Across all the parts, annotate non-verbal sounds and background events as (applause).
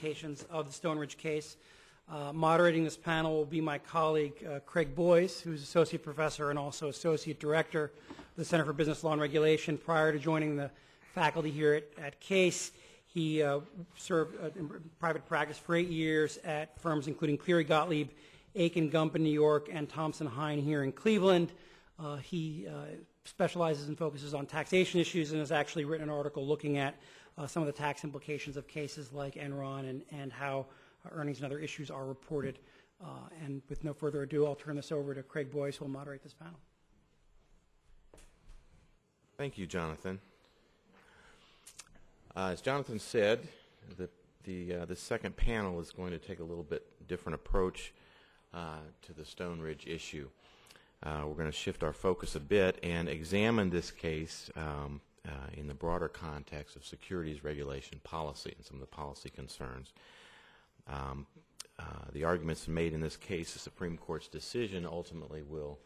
implications of the Stoneridge case. Uh, Moderating this panel will be my colleague uh, Craig Boise, who's Associate Professor and also Associate Director of the Center for Business Law and Regulation. Prior to joining the faculty here at, at Case, he uh, served uh, in private practice for eight years at firms including Cleary Gottlieb, Akin Gump in New York, and Thompson Hine here in Cleveland. Uh, he uh, specializes and focuses on taxation issues and has actually written an article looking at uh, some of the tax implications of cases like Enron and, and how earnings and other issues are reported. Uh, and with no further ado, I'll turn this over to Craig Boise, who will moderate this panel. Thank you, Jonathan. Uh, as Jonathan said, the the uh, the second panel is going to take a little bit different approach uh, to the Stoneridge issue. Uh, we're going to shift our focus a bit and examine this case um, uh, in the broader context of securities regulation policy and some of the policy concerns. Um, uh, the arguments made in this case, the Supreme Court's decision ultimately will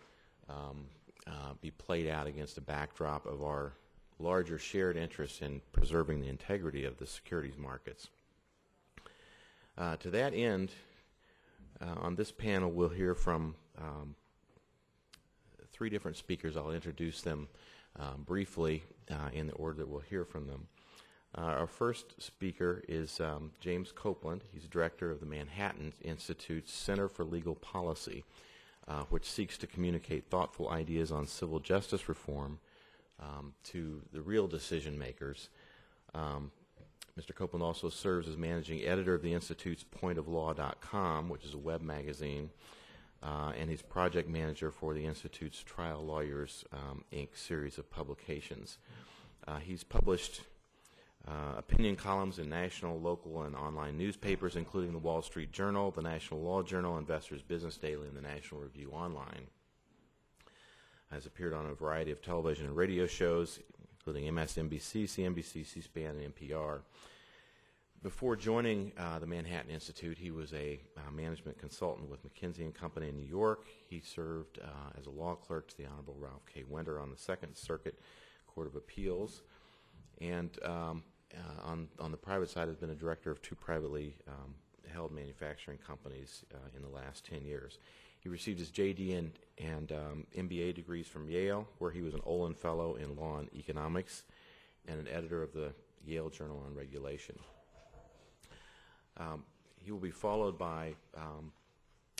um, uh, be played out against the backdrop of our larger shared interest in preserving the integrity of the securities markets. Uh, to that end, uh, on this panel, we'll hear from um, three different speakers. I'll introduce them um, briefly uh, in the order that we'll hear from them. Uh, our first speaker is um, James Copland. He's director of the Manhattan Institute's Center for Legal Policy, uh, which seeks to communicate thoughtful ideas on civil justice reform um, to the real decision makers. Um, Mr. Copland also serves as managing editor of the Institute's pointoflaw.com, which is a web magazine, uh, and he's project manager for the Institute's Trial Lawyers, um, Inc. series of publications. Uh, he's published uh, opinion columns in national, local, and online newspapers, including the Wall Street Journal, the National Law Journal, Investors Business Daily, and the National Review Online. Has appeared on a variety of television and radio shows, including MSNBC, CNBC, C-SPAN, and NPR. Before joining uh, the Manhattan Institute, he was a uh, management consultant with McKinsey and Company in New York. He served uh, as a law clerk to the Honorable Ralph K. Winter on the Second Circuit Court of Appeals, and um, uh, on on the private side has been a director of two privately um, held manufacturing companies uh, in the last 10 years. He received his JD and, and um, MBA degrees from Yale, where he was an Olin Fellow in Law and Economics and an editor of the Yale Journal on Regulation. Um, he will be followed by um,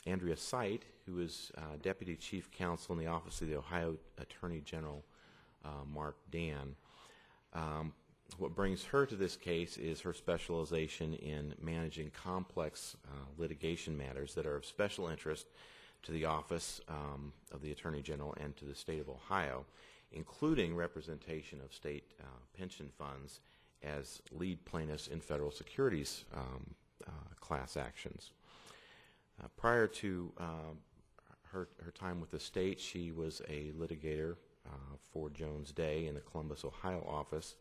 Andrea Seidt, who is uh, Deputy Chief Counsel in the Office of the Ohio Attorney General, uh, Marc Dann. Um, what brings her to this case is her specialization in managing complex uh, litigation matters that are of special interest to the Office um, of the Attorney General and to the State of Ohio, including representation of state uh, pension funds as lead plaintiffs in federal securities um, class actions. Uh, prior to uh, her, her time with the state, she was a litigator uh, for Jones Day in the Columbus, Ohio office,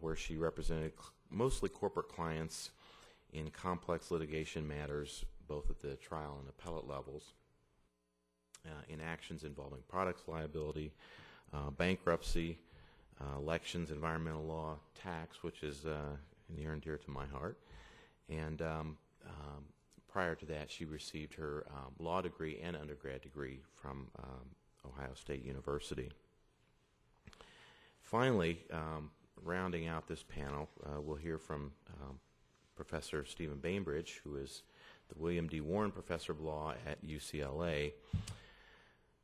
where she represented mostly corporate clients in complex litigation matters, both at the trial and appellate levels, uh, in actions involving products liability, uh, bankruptcy, uh, elections, environmental law, tax, which is near and dear to my heart, and um, um, prior to that, she received her um, law degree and undergrad degree from um, Ohio State University. Finally, um, rounding out this panel, uh, we'll hear from um, Professor Stephen Bainbridge, who is the William D. Warren Professor of Law at UCLA,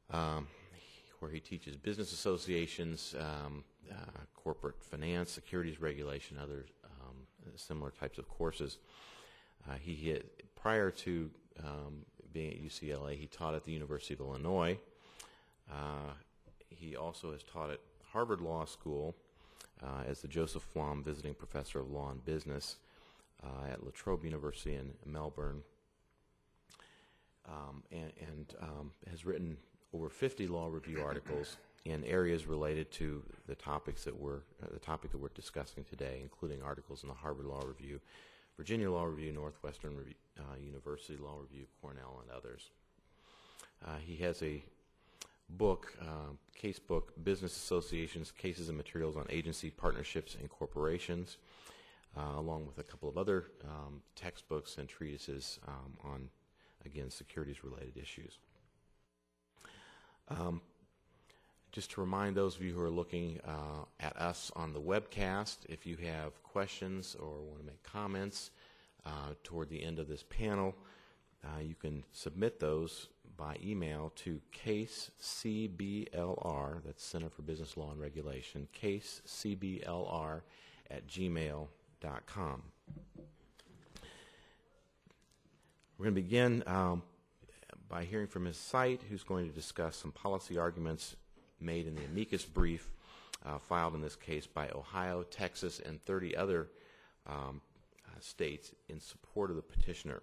where he teaches business associations, uh, corporate finance, securities regulation, other similar types of courses. Uh, he had, prior to um, being at UCLA, he taught at the University of Illinois. Uh, he also has taught at Harvard Law School uh, as the Joseph Flom Visiting Professor of Law and Business at La Trobe University in Melbourne, um, and, and um, has written over 50 law review articles in areas related to the topics that we're uh, the topic that we're discussing today, including articles in the Harvard Law Review, Virginia Law Review, Northwestern uh, University Law Review, Cornell, and others. Uh, he has a book, uh, case book, Business Associations, Cases and Materials on Agency Partnerships and Corporations. uh, along with a couple of other um, textbooks and treatises um, on, again, securities-related issues. Um, just to remind those of you who are looking uh, at us on the webcast, if you have questions or want to make comments uh, toward the end of this panel, uh, you can submit those by email to casecblr, that's Center for Business Law and Regulation, casecblr at gmail.com. We're going to begin um, by hearing from Ms. Seidt, who's going to discuss some policy arguments made in the amicus brief uh, filed in this case by Ohio, Texas, and 30 other um, uh, states in support of the petitioner.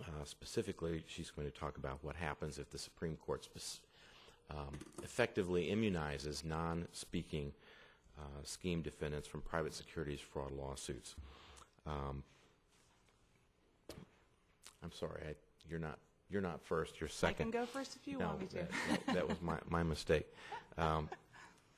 Uh, specifically, she's going to talk about what happens if the Supreme Court um, effectively immunizes non-speaking uh, scheme defendants from private securities fraud lawsuits. Um, I'm sorry, I, you're not you're not first. You're second. I can go first if you no, want me to. That, that- that was my, my mistake. Um,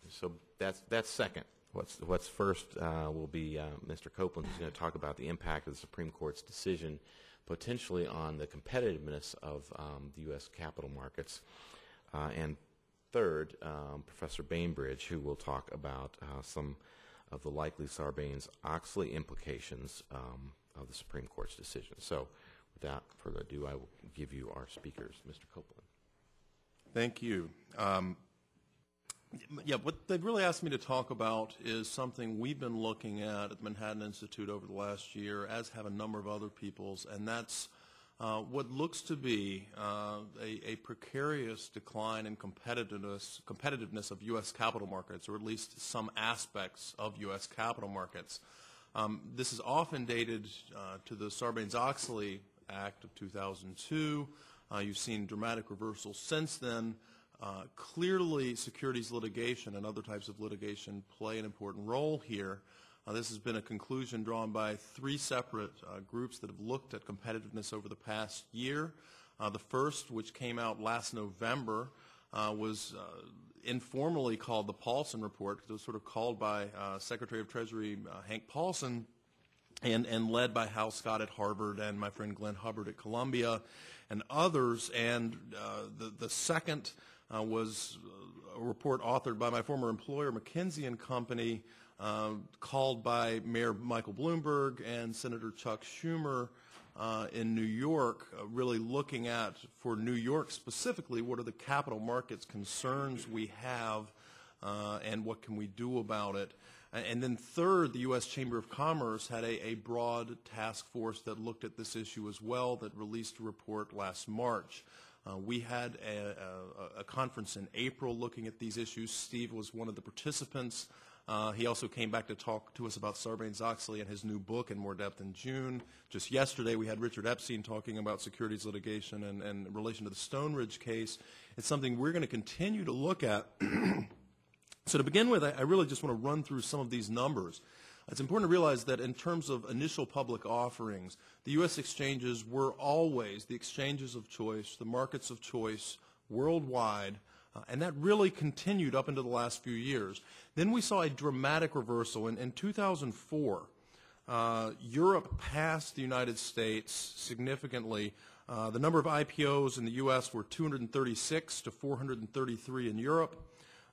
so that's that's second. What's what's first uh, will be uh, Mr. Copland, who's going to talk about the impact of the Supreme Court's decision, potentially on the competitiveness of um, the U.S. capital markets, uh, and third, um, Professor Bainbridge, who will talk about uh, some of the likely Sarbanes-Oxley implications um, of the Supreme Court's decision. So, without further ado, I will give you our speakers, Mr. Copland. Thank you. Um, yeah, what they've really asked me to talk about is something we've been looking at at the Manhattan Institute over the last year, as have a number of other peoples, and that's uh, what looks to be uh, a, a precarious decline in competitiveness, competitiveness of U.S. capital markets, or at least some aspects of U.S. capital markets. Um, this is often dated uh, to the Sarbanes-Oxley Act of 2002. Uh, you've seen dramatic reversals since then. Uh, clearly, securities litigation and other types of litigation play an important role here. Uh, this has been a conclusion drawn by three separate uh, groups that have looked at competitiveness over the past year. Uh, the first, which came out last November, uh, was informally called the Paulson Report because it was sort of called by Secretary of Treasury Hank Paulson and, and led by Hal Scott at Harvard and my friend Glenn Hubbard at Columbia and others. And uh, the, the second uh, was a report authored by my former employer, McKinsey and Company, uh, called by Mayor Michael Bloomberg and Senator Chuck Schumer uh, in New York, uh, really looking at, for New York specifically, what are the capital markets concerns we have uh, and what can we do about it. And then third, the U.S. Chamber of Commerce had a, a, broad task force that looked at this issue as well that released a report last March. Uh, we had a, a, a, conference in April looking at these issues. Steve was one of the participants. Uh, he also came back to talk to us about Sarbanes-Oxley and his new book in more depth in June. Just yesterday, we had Richard Epstein talking about securities litigation and, and in relation to the Stoneridge case. It's something we're going to continue to look at (clears throat) So to begin with, I, I really just want to run through some of these numbers. It's important to realize that in terms of initial public offerings, the U.S. exchanges were always the exchanges of choice, the markets of choice worldwide, uh, and that really continued up into the last few years. Then we saw a dramatic reversal. In, in 2004, uh, Europe passed the United States significantly. Uh, the number of IPOs in the U.S. were 236 to 433 in Europe.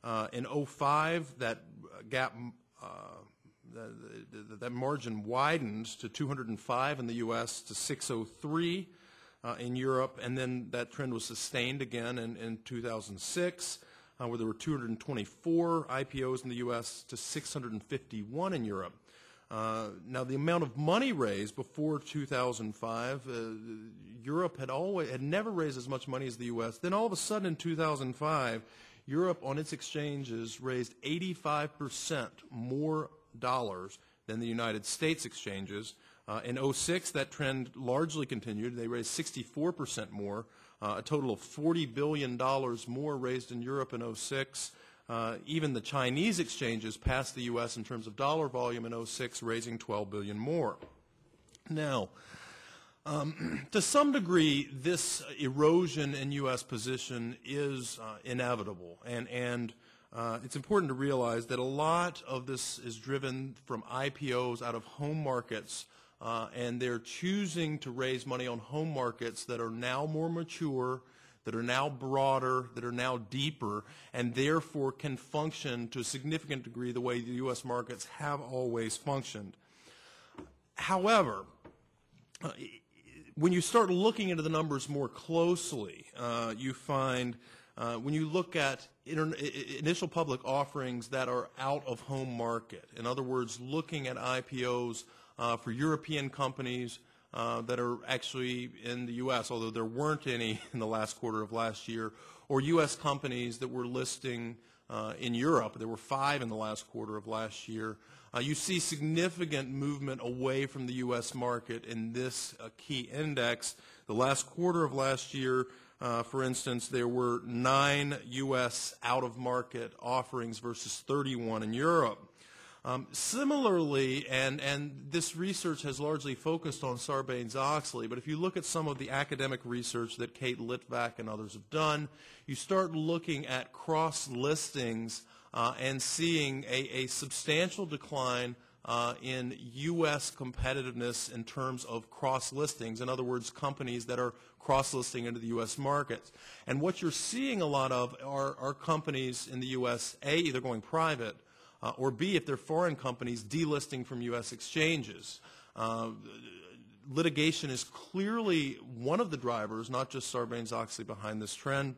Uh, in 05, that gap, uh, that, margin widened to 205 in the U.S. to 603 uh, in Europe, and then that trend was sustained again in, in 2006, uh, where there were 224 IPOs in the U.S. to 651 in Europe. Uh, now, the amount of money raised before 2005, uh, Europe had always had never raised as much money as the U.S. Then all of a sudden, in 2005, Europe on its exchanges raised 85% more dollars than the United States exchanges. Uh, in 06, that trend largely continued. They raised 64% more, uh, a total of $40 billion more raised in Europe in 06. Uh, even the Chinese exchanges passed the U.S. in terms of dollar volume in 06, raising 12 billion more. Now, um, (clears throat) to some degree, this erosion in U.S. position is uh, inevitable, and, and uh, it's important to realize that a lot of this is driven from IPOs out of home markets, uh, and they're choosing to raise money on home markets that are now more mature, that are now broader, that are now deeper, and therefore can function to a significant degree the way the U.S. markets have always functioned. However, uh, when you start looking into the numbers more closely, uh, you find uh, when you look at initial public offerings that are out of home market, in other words, looking at IPOs uh, for European companies uh, that are actually in the U.S., although there weren't any (laughs) in the last quarter of last year, or U.S. companies that were listing uh, in Europe. There were five in the last quarter of last year. Uh, you see significant movement away from the U.S. market in this uh, key index. The last quarter of last year, uh, for instance, there were nine U.S. out-of-market offerings versus 31 in Europe. Um, similarly, and, and this research has largely focused on Sarbanes-Oxley, but if you look at some of the academic research that Kate Litvak and others have done, you start looking at cross-listings uh, and seeing a, a substantial decline uh, in U.S. competitiveness in terms of cross-listings. In other words, companies that are cross-listing into the U.S. markets. And what you're seeing a lot of are, are companies in the U.S., A, either going private, uh, or B, if they're foreign companies, delisting from U.S. exchanges. Uh, litigation is clearly one of the drivers, not just Sarbanes-Oxley, behind this trend.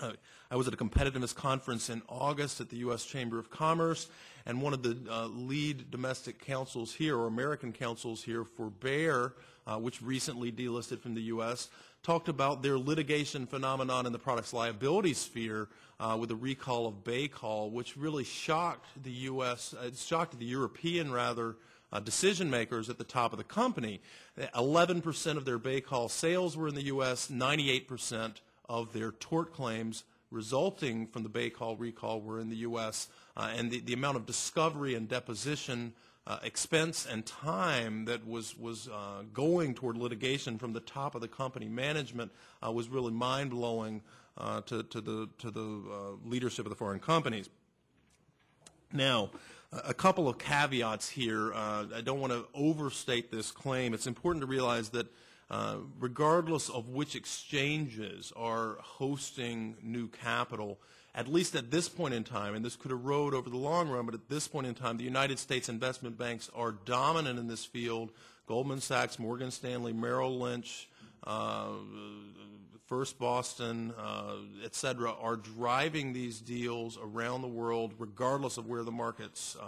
Uh, I was at a competitiveness conference in August at the U.S. Chamber of Commerce, and one of the uh, lead domestic counsels here, or American counsels here for Bayer, uh, which recently delisted from the U.S., talked about their litigation phenomenon in the products liability sphere uh, with the recall of Baycol, which really shocked the U.S., uh, shocked the European, rather, uh, decision makers at the top of the company. 11% of their Baycol sales were in the U.S., 98% of their tort claims resulting from the Baycol recall were in the U.S., uh, and the, the amount of discovery and deposition uh, expense and time that was, was uh, going toward litigation from the top of the company management uh, was really mind-blowing uh, to, to the, to the uh, leadership of the foreign companies. Now, a couple of caveats here. I don't want to overstate this claim. It's important to realize that uh, regardless of which exchanges are hosting new capital, at least at this point in time, and this could erode over the long run, but at this point in time, the United States investment banks are dominant in this field. Goldman Sachs, Morgan Stanley, Merrill Lynch, uh, First Boston, uh, et cetera, are driving these deals around the world regardless of where the markets uh,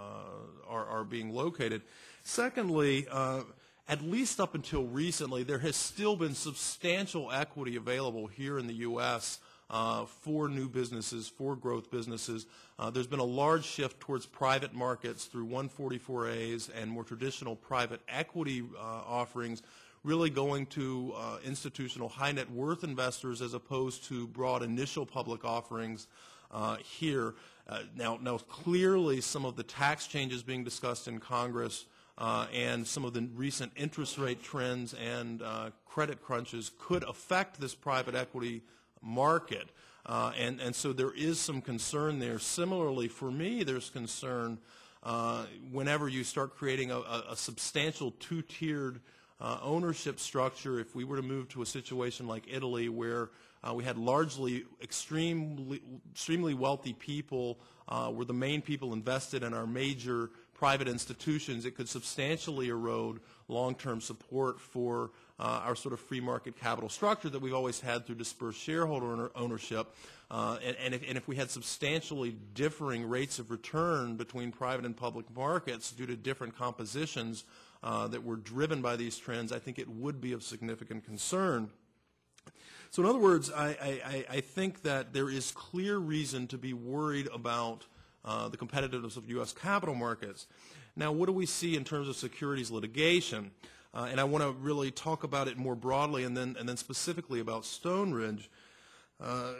are, are, being located. Secondly, uh, at least up until recently, there has still been substantial equity available here in the U.S. Uh, for new businesses, for growth businesses. Uh, there's been a large shift towards private markets through 144As and more traditional private equity uh, offerings, really going to uh, institutional high net worth investors as opposed to broad initial public offerings uh, here. Uh, now, now, clearly, some of the tax changes being discussed in Congress uh, and some of the recent interest rate trends and uh, credit crunches could affect this private equity market. Uh, and, and so there is some concern there. Similarly, for me, there's concern uh, whenever you start creating a, a, substantial two-tiered uh, ownership structure, if we were to move to a situation like Italy where uh, we had largely extremely, extremely wealthy people were the main people invested in our major private institutions, it could substantially erode long-term support for uh, our sort of free market capital structure that we've always had through dispersed shareholder ownership. Uh, and, and, if, and, if, we had substantially differing rates of return between private and public markets due to different compositions uh, that were driven by these trends, I think it would be of significant concern. So in other words, I, I, I think that there is clear reason to be worried about uh, the competitiveness of U.S. capital markets. Now, what do we see in terms of securities litigation? Uh, and I want to really talk about it more broadly and then, and then specifically about Stoneridge. Uh,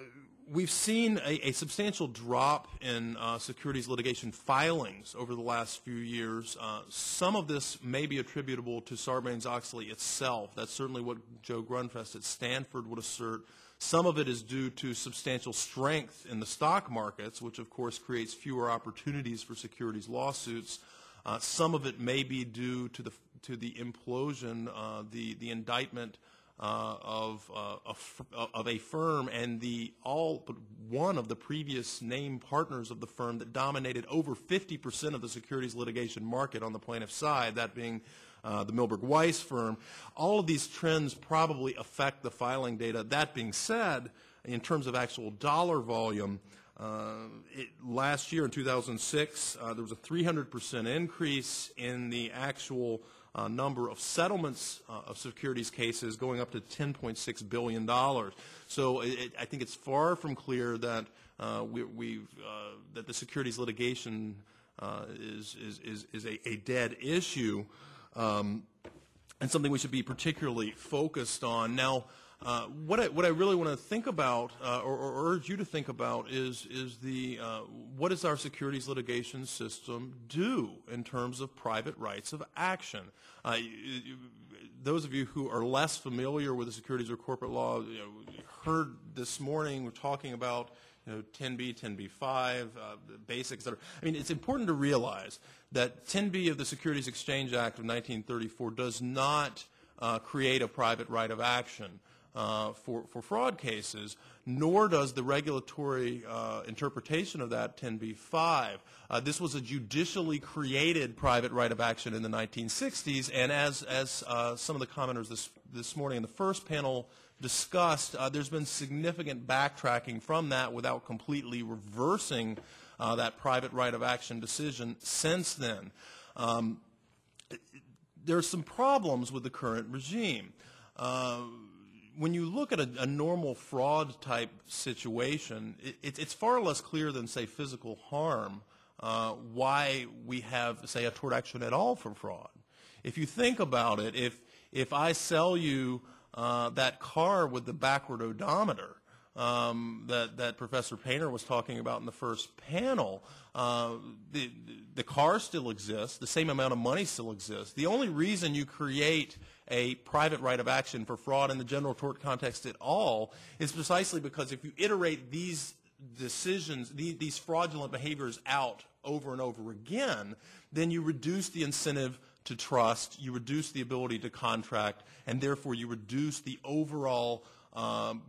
we've seen a, a substantial drop in uh, securities litigation filings over the last few years. Uh, some of this may be attributable to Sarbanes-Oxley itself. That's certainly what Joe Grunfest at Stanford would assert. Some of it is due to substantial strength in the stock markets, which of course creates fewer opportunities for securities lawsuits. Uh, some of it may be due to the to the implosion, uh, the the indictment uh, of, uh, a, of a firm and the all but one of the previous named partners of the firm that dominated over 50% of the securities litigation market on the plaintiff's side, that being uh, the Milberg Weiss firm. All of these trends probably affect the filing data. That being said, in terms of actual dollar volume, uh, it, last year in 2006, uh, there was a 300% increase in the actual uh, number of settlements uh, of securities cases going up to $10.6 billion. So it, I think it's far from clear that, uh, we, uh, that the securities litigation is, is, is, is a, a, dead issue um, and something we should be particularly focused on. Now, uh, what, I, what I really want to think about, uh, or, or, urge you to think about, is, is the, uh, what does our securities litigation system do in terms of private rights of action? Uh, those of you who are less familiar with the securities or corporate law you know, heard this morning we're talking about know, 10b, 10b-5, uh, basics. That are, I mean, it's important to realize that 10b of the Securities Exchange Act of 1934 does not uh, create a private right of action uh, for, for fraud cases, nor does the regulatory uh, interpretation of that 10b-5. Uh, this was a judicially created private right of action in the 1960s, and as, as uh, some of the commenters this, this morning in the first panel discussed, uh, there's been significant backtracking from that without completely reversing uh, that private right of action decision since then. Um, there are some problems with the current regime. Uh, when you look at a, a normal fraud type situation, it, it, it's far less clear than, say, physical harm uh, why we have, say, a tort action at all for fraud. If you think about it, if, if I sell you uh, that car with the backward odometer, um, that, that Professor Painter was talking about in the first panel, uh, the, the car still exists, the same amount of money still exists. The only reason you create a private right of action for fraud in the general tort context at all is precisely because if you iterate these decisions, these fraudulent behaviors out over and over again, then you reduce the incentive to trust, you reduce the ability to contract, and therefore you reduce the overall um,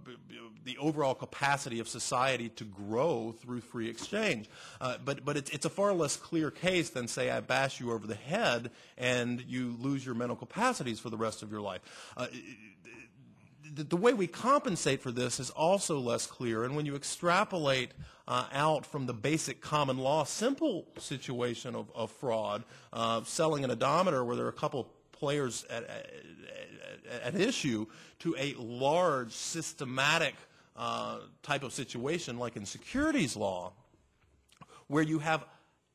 the overall capacity of society to grow through free exchange. Uh, but but it's, it's a far less clear case than, say, I bash you over the head and you lose your mental capacities for the rest of your life. Uh, the, the, way we compensate for this is also less clear. And when you extrapolate uh, out from the basic common law simple situation of, of fraud, uh, selling an odometer where there are a couple players at, at, at issue to a large systematic uh, type of situation like in securities law where you have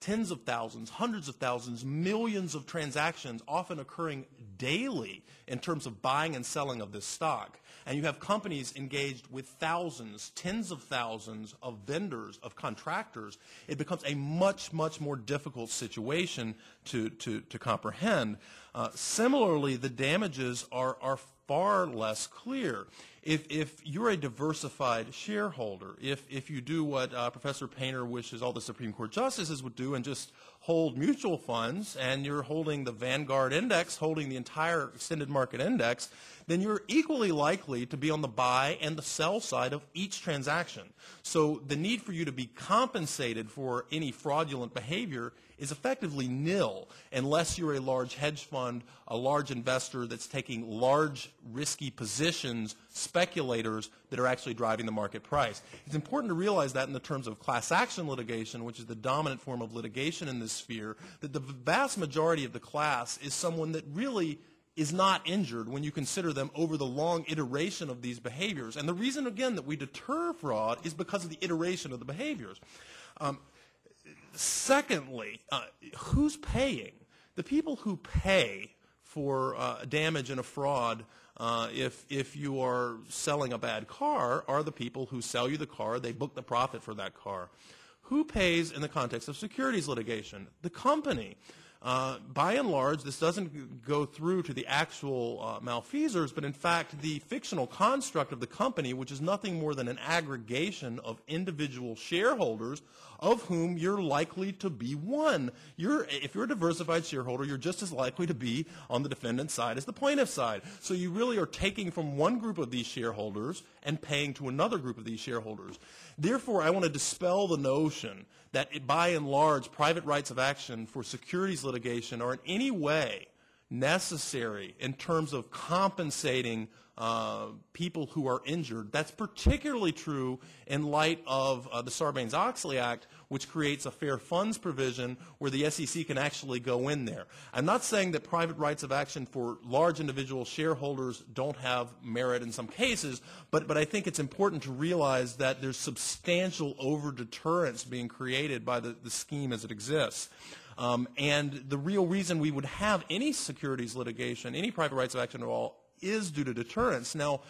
tens of thousands, hundreds of thousands, millions of transactions often occurring daily in terms of buying and selling of this stock. And you have companies engaged with thousands, tens of thousands of vendors, of contractors. It becomes a much, much more difficult situation to, to, to comprehend. Uh, similarly, the damages are, are far less clear. If, if you're a diversified shareholder, if, if you do what uh, Professor Painter wishes all the Supreme Court justices would do and just hold mutual funds and you're holding the Vanguard index, holding the entire extended market index, then you're equally likely to be on the buy and the sell side of each transaction. So the need for you to be compensated for any fraudulent behavior is effectively nil unless you're a large hedge fund, a large investor that's taking large risky positions, speculators that are actually driving the market price. It's important to realize that in the terms of class action litigation, which is the dominant form of litigation in this sphere, that the vast majority of the class is someone that really is not injured when you consider them over the long iteration of these behaviors. And the reason, again, that we deter fraud is because of the iteration of the behaviors. Um, secondly, uh, who's paying? The people who pay for uh, damage and a fraud uh, if, if you are selling a bad car are the people who sell you the car. They book the profit for that car. Who pays in the context of securities litigation? The company. Uh, by and large, this doesn't go through to the actual uh, but in fact, the fictional construct of the company, which is nothing more than an aggregation of individual shareholders, of whom you're likely to be one. You're, if you're a diversified shareholder, you're just as likely to be on the defendant's side as the plaintiff's side. So you really are taking from one group of these shareholders and paying to another group of these shareholders. Therefore, I want to dispel the notion that by and large, private rights of action for securities litigation are in any way necessary in terms of compensating uh, people who are injured. That's particularly true in light of uh, the Sarbanes-Oxley Act, which creates a fair funds provision where the SEC can actually go in there. I'm not saying that private rights of action for large individual shareholders don't have merit in some cases, but, but I think it's important to realize that there's substantial over-deterrence being created by the, the scheme as it exists. Um, and the real reason we would have any securities litigation, any private rights of action at all, is due to deterrence. Now,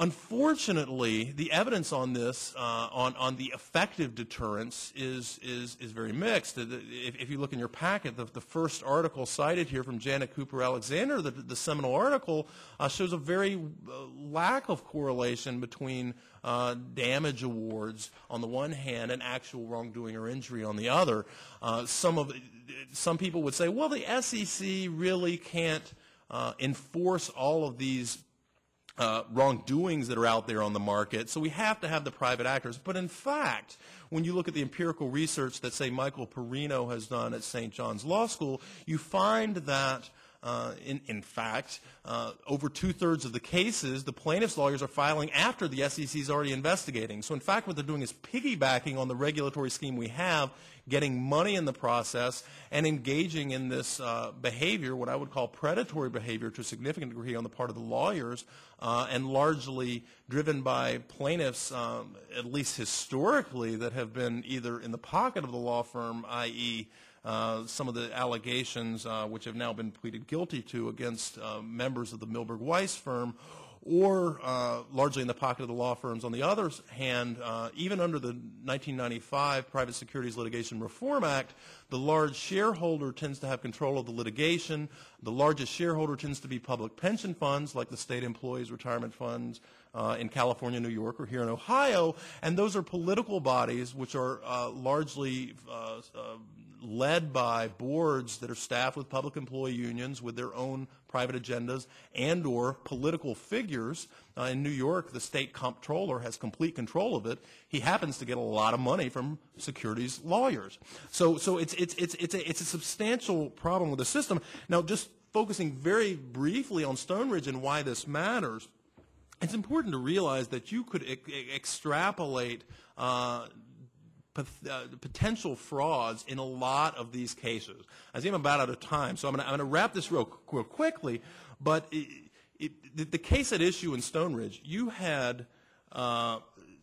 Unfortunately, the evidence on this, uh, on, on the effective deterrence, is, is, is very mixed. If, if you look in your packet, the, the first article cited here from Janet Cooper Alexander, the, the seminal article, uh, shows a very uh, lack of correlation between uh, damage awards on the one hand and actual wrongdoing or injury on the other. Uh, some, of, some people would say, well, the SEC really can't uh, enforce all of these uh, wrongdoings that are out there on the market. So we have to have the private actors. But in fact, when you look at the empirical research that, say, Michael Perino has done at St. John's Law School, you find that uh, in, in, fact, uh, over two-thirds of the cases, the plaintiff's lawyers are filing after the SEC is already investigating. So in fact, what they're doing is piggybacking on the regulatory scheme we have, getting money in the process, and engaging in this uh, behavior, what I would call predatory behavior to a significant degree on the part of the lawyers, uh, and largely driven by plaintiffs, um, at least historically, that have been either in the pocket of the law firm, i.e., uh, some of the allegations uh, which have now been pleaded guilty to against uh, members of the Milberg Weiss firm, or uh, largely in the pocket of the law firms. On the other hand, uh, even under the 1995 Private Securities Litigation Reform Act, the large shareholder tends to have control of the litigation. The largest shareholder tends to be public pension funds, like the state employees' retirement funds uh, in California, New York, or here in Ohio. And those are political bodies which are largely led by boards that are staffed with public employee unions with their own private agendas and or political figures. Uh, in New York, the state comptroller has complete control of it. He happens to get a lot of money from securities lawyers. So, so it's, it's, it's, it's, a, it's a substantial problem with the system. Now, just focusing very briefly on Stoneridge and why this matters, it's important to realize that you could e- extrapolate uh, uh, potential frauds in a lot of these cases. I see I'm about out of time, so I'm going to wrap this real, real quickly. But it, it, the, the, case at issue in Stoneridge, you had uh,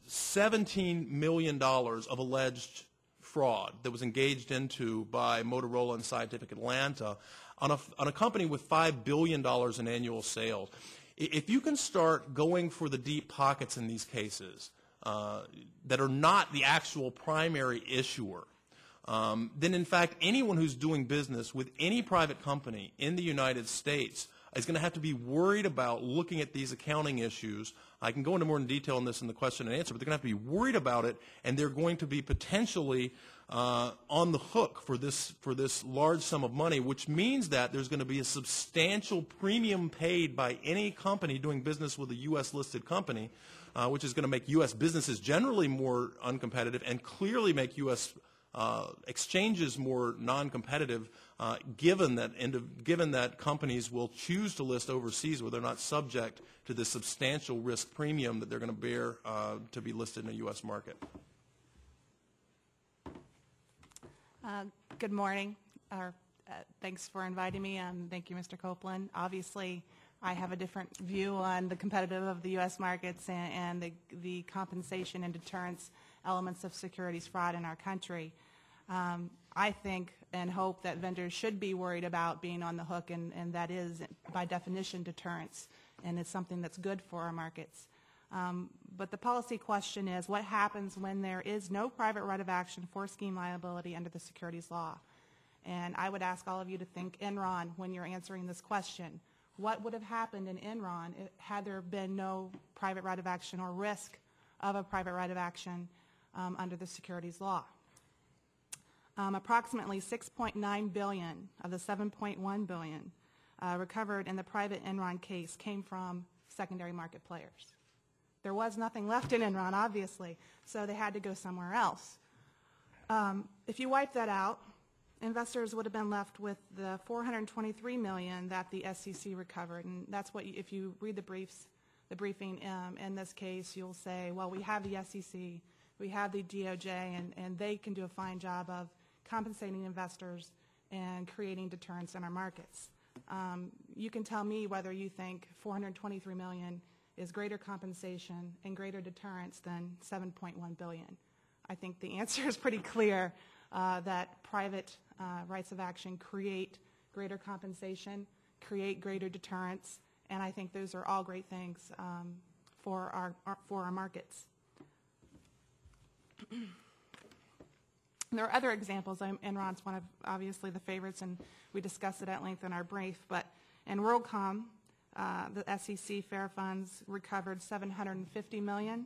$17 million of alleged fraud that was engaged into by Motorola and Scientific Atlanta on a, on a company with $5 billion in annual sales. If you can start going for the deep pockets in these cases, that are not the actual primary issuer, um, then in fact anyone who's doing business with any private company in the United States is going to have to be worried about looking at these accounting issues. I can go into more in detail on this in the question and answer, but they're going to have to be worried about it, and they're going to be potentially uh, on the hook for this for this large sum of money, which means that there's going to be a substantial premium paid by any company doing business with a U.S. listed company uh, which is going to make U.S. businesses generally more uncompetitive and clearly make U.S. Uh, exchanges more non-competitive, uh, given that given that companies will choose to list overseas where they're not subject to the substantial risk premium that they're going to bear uh, to be listed in a U.S. market. Uh, good morning. Uh, thanks for inviting me. Um, thank you, Mr. Copland. Obviously, I have a different view on the competitive of the U.S. markets and, and the, the, compensation and deterrence elements of securities fraud in our country. Um, I think and hope that vendors should be worried about being on the hook, and, and that is, by definition, deterrence, and it's something that's good for our markets. Um, But the policy question is, what happens when there is no private right of action for scheme liability under the securities law? And I would ask all of you to think Enron when you're answering this question. What would have happened in Enron had there been no private right of action or risk of a private right of action um, under the securities law? Um, approximately 6.9 billion of the 7.1 billion uh, recovered in the private Enron case came from secondary market players. There was nothing left in Enron, obviously, so they had to go somewhere else. Um, if you wipe that out, investors would have been left with the 423 million that the SEC recovered, and that's what, if you read the briefs, the briefing um, in this case, you'll say, well, we have the SEC, we have the DOJ, and, and they can do a fine job of compensating investors and creating deterrence in our markets. Um, you can tell me whether you think 423 million is greater compensation and greater deterrence than 7.1 billion. I think the (laughs) answer is pretty clear uh, that private uh, rights of action create greater compensation, create greater deterrence, and I think those are all great things um, for our, our for our markets. (clears throat) There are other examples. Enron's one of obviously the favorites, and we discussed it at length in our brief. But in WorldCom, uh, the SEC fair funds recovered 750 million,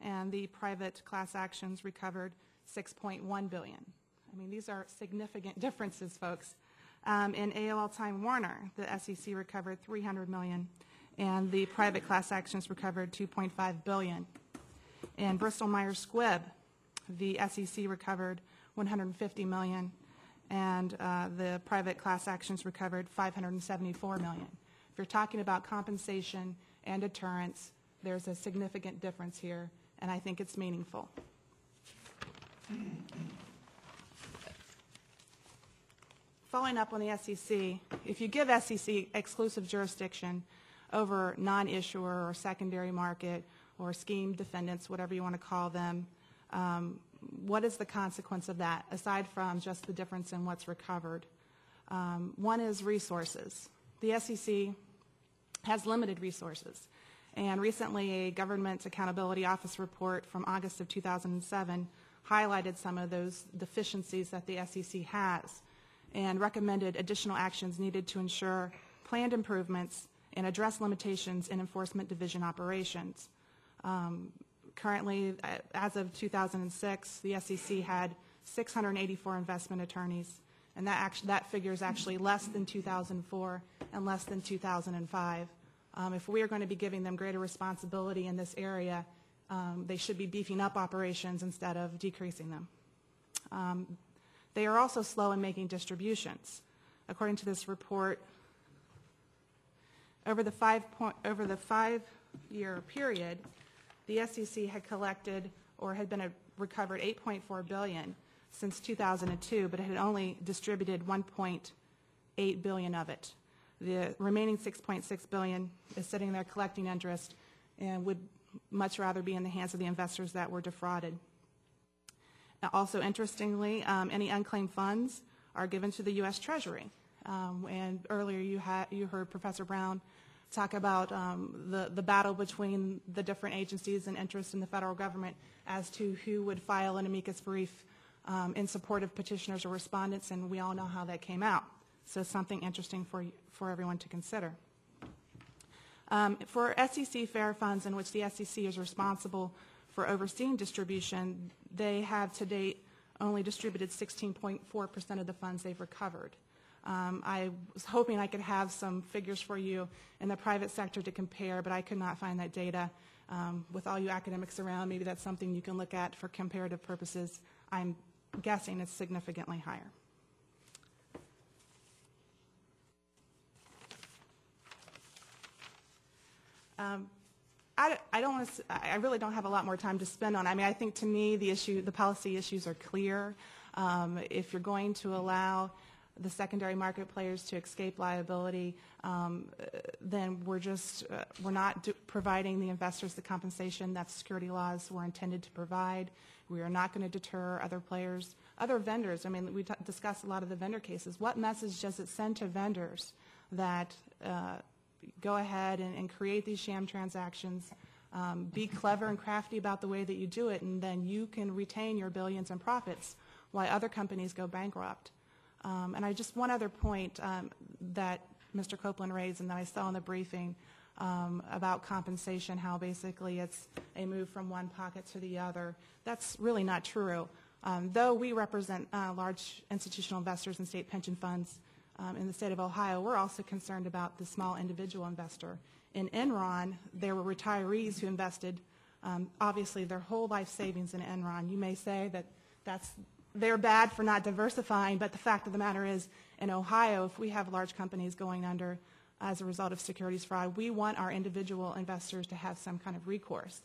and the private class actions recovered 6.1 billion. I mean, these are significant differences, folks. Um, in AOL Time Warner, the SEC recovered 300 million, and the private class actions recovered 2.5 billion. In Bristol Myers Squibb, the SEC recovered 150 million, and uh, the private class actions recovered 574 million. If you're talking about compensation and deterrence, there's a significant difference here, and I think it's meaningful. Following up on the SEC, if you give SEC exclusive jurisdiction over non-issuer or secondary market or scheme defendants, whatever you want to call them, um, what is the consequence of that, aside from just the difference in what's recovered? Um, One is resources. The SEC has limited resources. And recently, a Government Accountability Office report from August of 2007 highlighted some of those deficiencies that the SEC has and recommended additional actions needed to ensure planned improvements and address limitations in enforcement division operations. Um, Currently, uh, as of 2006, the SEC had 684 investment attorneys, and that that figure is actually less than 2004 and less than 2005. Um, If we are going to be giving them greater responsibility in this area, um, they should be beefing up operations instead of decreasing them. They are also slow in making distributions. According to this report, over the five point, over the five-year period, the SEC had collected or had been a, recovered 8.4 billion since 2002, but it had only distributed 1.8 billion of it. The remaining 6.6 billion is sitting there collecting interest and would much rather be in the hands of the investors that were defrauded. Also, interestingly, um, any unclaimed funds are given to the U.S. Treasury. Um, And earlier, you had, you heard Professor Brown talk about um, the, the battle between the different agencies and interests in the federal government as to who would file an amicus brief um, in support of petitioners or respondents, and we all know how that came out. So something interesting for, for everyone to consider. Um, For SEC fair funds in which the SEC is responsible for overseeing distribution, they have to date only distributed 16.4% of the funds they've recovered. Um, I was hoping I could have some figures for you in the private sector to compare, but I could not find that data. Um, With all you academics around, maybe that's something you can look at for comparative purposes. I'm guessing it's significantly higher. I, I don't want to, I really don't have a lot more time to spend on. I mean, I think to me, the issue, the policy issues are clear. Um, If you're going to allow the secondary market players to escape liability, um, then we're just, uh, we're not do- providing the investors the compensation that security laws were intended to provide. We are not going to deter other players other vendors, I mean, we t- discussed a lot of the vendor cases. What message does it send to vendors that uh, go ahead and, and create these sham transactions, um, be clever and crafty about the way that you do it, and then you can retain your billions in profits while other companies go bankrupt? Um, and I just one other point um, that Mr. Copland raised and that I saw in the briefing um, about compensation, how basically it's a move from one pocket to the other. That's really not true. Um, though we represent uh, large institutional investors and state pension funds um, in the state of Ohio, we're also concerned about the small individual investor. In Enron, there were retirees who invested, um, obviously, their whole life savings in Enron. You may say that that's they're bad for not diversifying, but the fact of the matter is, in Ohio, if we have large companies going under as a result of securities fraud, we want our individual investors to have some kind of recourse.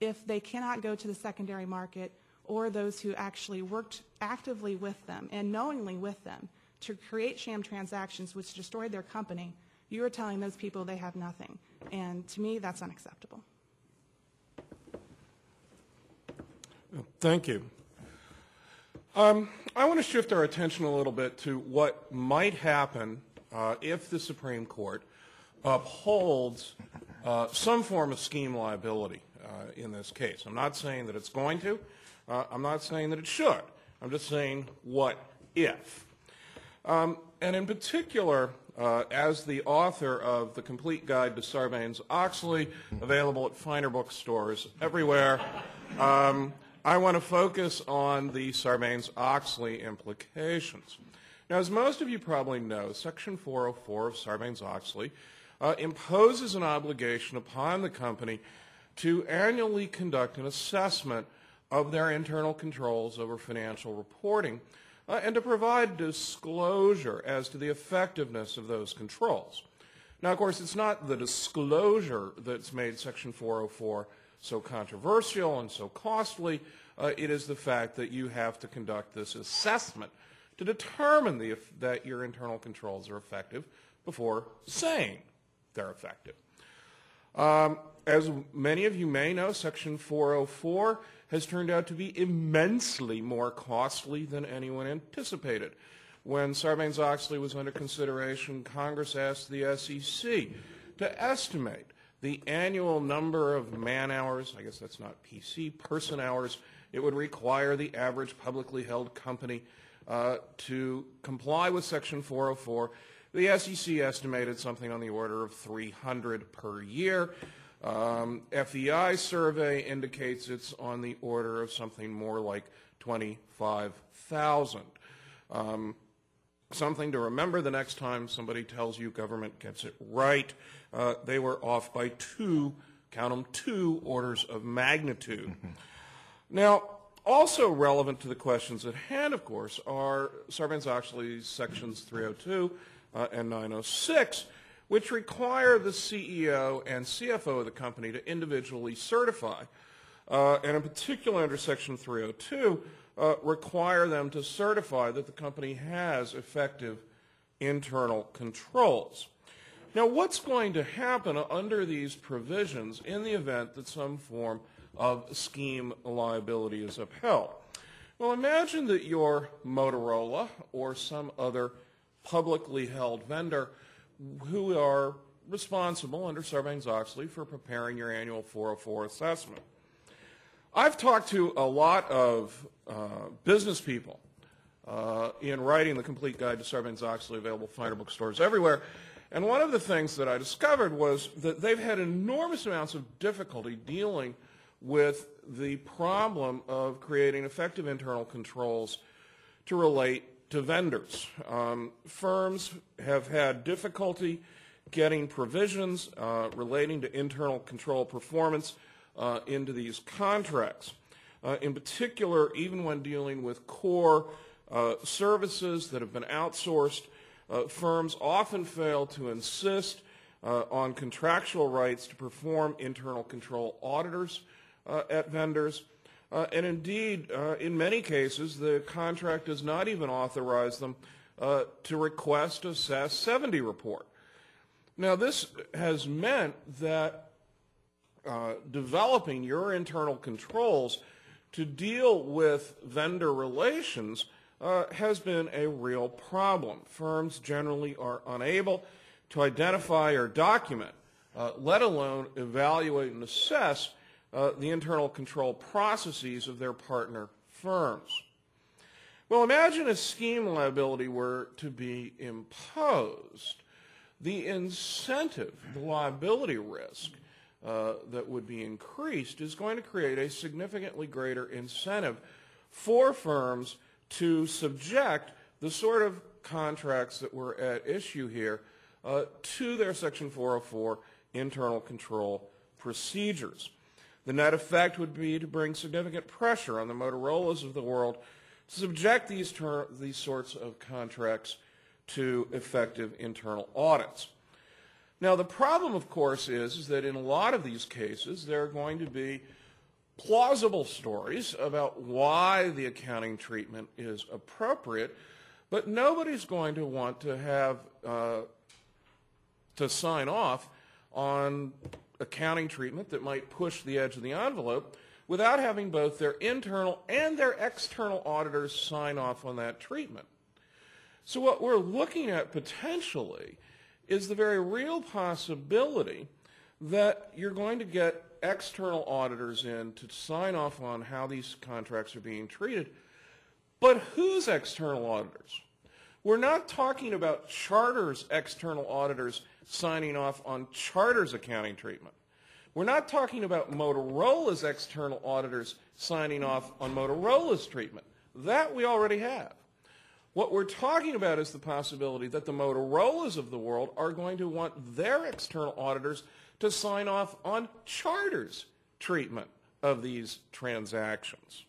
If they cannot go to the secondary market, or those who actually worked actively with them and knowingly with them to create sham transactions which destroyed their company, you are telling those people they have nothing. And to me, that's unacceptable. Thank you. Um, I want to shift our attention a little bit to what might happen uh, if the Supreme Court upholds uh, some form of scheme liability uh, in this case. I'm not saying that it's going to. Uh, I'm not saying that it should. I'm just saying what if. Um, and in particular, uh, as the author of the complete guide to Sarbanes-Oxley, available at finer bookstores everywhere, um, I want to focus on the Sarbanes-Oxley implications. Now, as most of you probably know, Section 404 of Sarbanes-Oxley uh, imposes an obligation upon the company to annually conduct an assessment of their internal controls over financial reporting uh, and to provide disclosure as to the effectiveness of those controls. Now, of course, it's not the disclosure that's made Section 404 so controversial and so costly. Uh, it is the fact that you have to conduct this assessment to determine the, that your internal controls are effective before saying they're effective. Um, as many of you may know, Section 404 has turned out to be immensely more costly than anyone anticipated. When Sarbanes-Oxley was under consideration, Congress asked the SEC to estimate the annual number of man hours, I guess that's not PC, person hours, it would require the average publicly held company uh, to comply with Section 404. The SEC estimated something on the order of 300 per year. Um, FEI survey indicates it's on the order of something more like 25,000. Um, something to remember the next time somebody tells you government gets it right. Uh, they were off by two, count them, two orders of magnitude. now, also relevant to the questions at hand, of course, are Sarbanes-Oxley's sections 302 uh, and 906, which require the CEO and CFO of the company to individually certify, uh, and in particular under section 302, uh, require them to certify that the company has effective internal controls. Now, what's going to happen under these provisions in the event that some form of scheme liability is upheld? Well, imagine that you're Motorola or some other publicly held vendor who are responsible under Sarbanes-Oxley for preparing your annual 404 assessment. I've talked to a lot of uh, business people uh, in writing the complete guide to Sarbanes-Oxley, available finer bookstores everywhere. And one of the things that I discovered was that they've had enormous amounts of difficulty dealing with the problem of creating effective internal controls to relate to vendors. Um, firms have had difficulty getting provisions uh, relating to internal control performance uh, into these contracts. Uh, in particular, even when dealing with core uh, services that have been outsourced, uh, firms often fail to insist uh, on contractual rights to perform internal control auditors at vendors. Uh, and indeed, uh, in many cases, the contract does not even authorize them uh, to request a SAS 70 report. Now, this has meant that developing your internal controls to deal with vendor relations uh, has been a real problem. Firms generally are unable to identify or document, uh, let alone evaluate and assess uh, the internal control processes of their partner firms. Well, imagine if scheme liability were to be imposed. The incentive, the liability risk uh, that would be increased is going to create a significantly greater incentive for firms to subject the sort of contracts that were at issue here uh, to their Section 404 internal control procedures. The net effect would be to bring significant pressure on the Motorola's of the world to subject these, these sorts of contracts to effective internal audits. Now, the problem, of course, is, is that in a lot of these cases, there are going to be plausible stories about why the accounting treatment is appropriate, but nobody's going to want to have uh, to sign off on accounting treatment that might push the edge of the envelope without having both their internal and their external auditors sign off on that treatment. So what we're looking at potentially is the very real possibility that you're going to get external auditors in to sign off on how these contracts are being treated. But whose external auditors? We're not talking about Charter's external auditors signing off on Charter's accounting treatment. We're not talking about Motorola's external auditors signing off on Motorola's treatment. That we already have. What we're talking about is the possibility that the Motorola's of the world are going to want their external auditors to sign off on Charter's treatment of these transactions.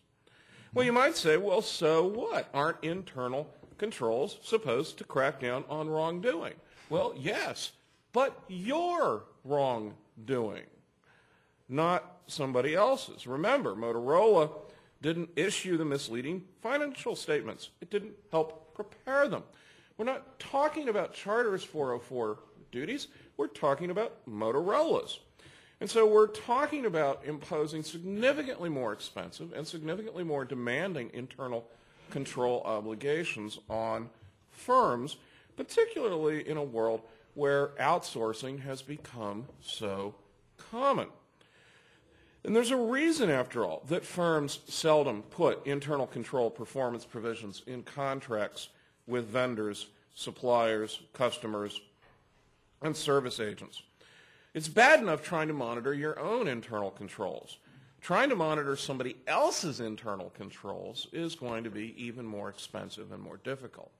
Well, you might say, well, so what? Aren't internal controls supposed to crack down on wrongdoing? Well, yes, but your wrongdoing, not somebody else's. Remember, Motorola didn't issue the misleading financial statements. It didn't help prepare them. We're not talking about Charter's 404 duties. We're talking about Motorola's. And so we're talking about imposing significantly more expensive and significantly more demanding internal control obligations on firms, particularly in a world where outsourcing has become so common. And there's a reason, after all, that firms seldom put internal control performance provisions in contracts with vendors, suppliers, customers, and service agents. It's bad enough trying to monitor your own internal controls. Trying to monitor somebody else's internal controls is going to be even more expensive and more difficult.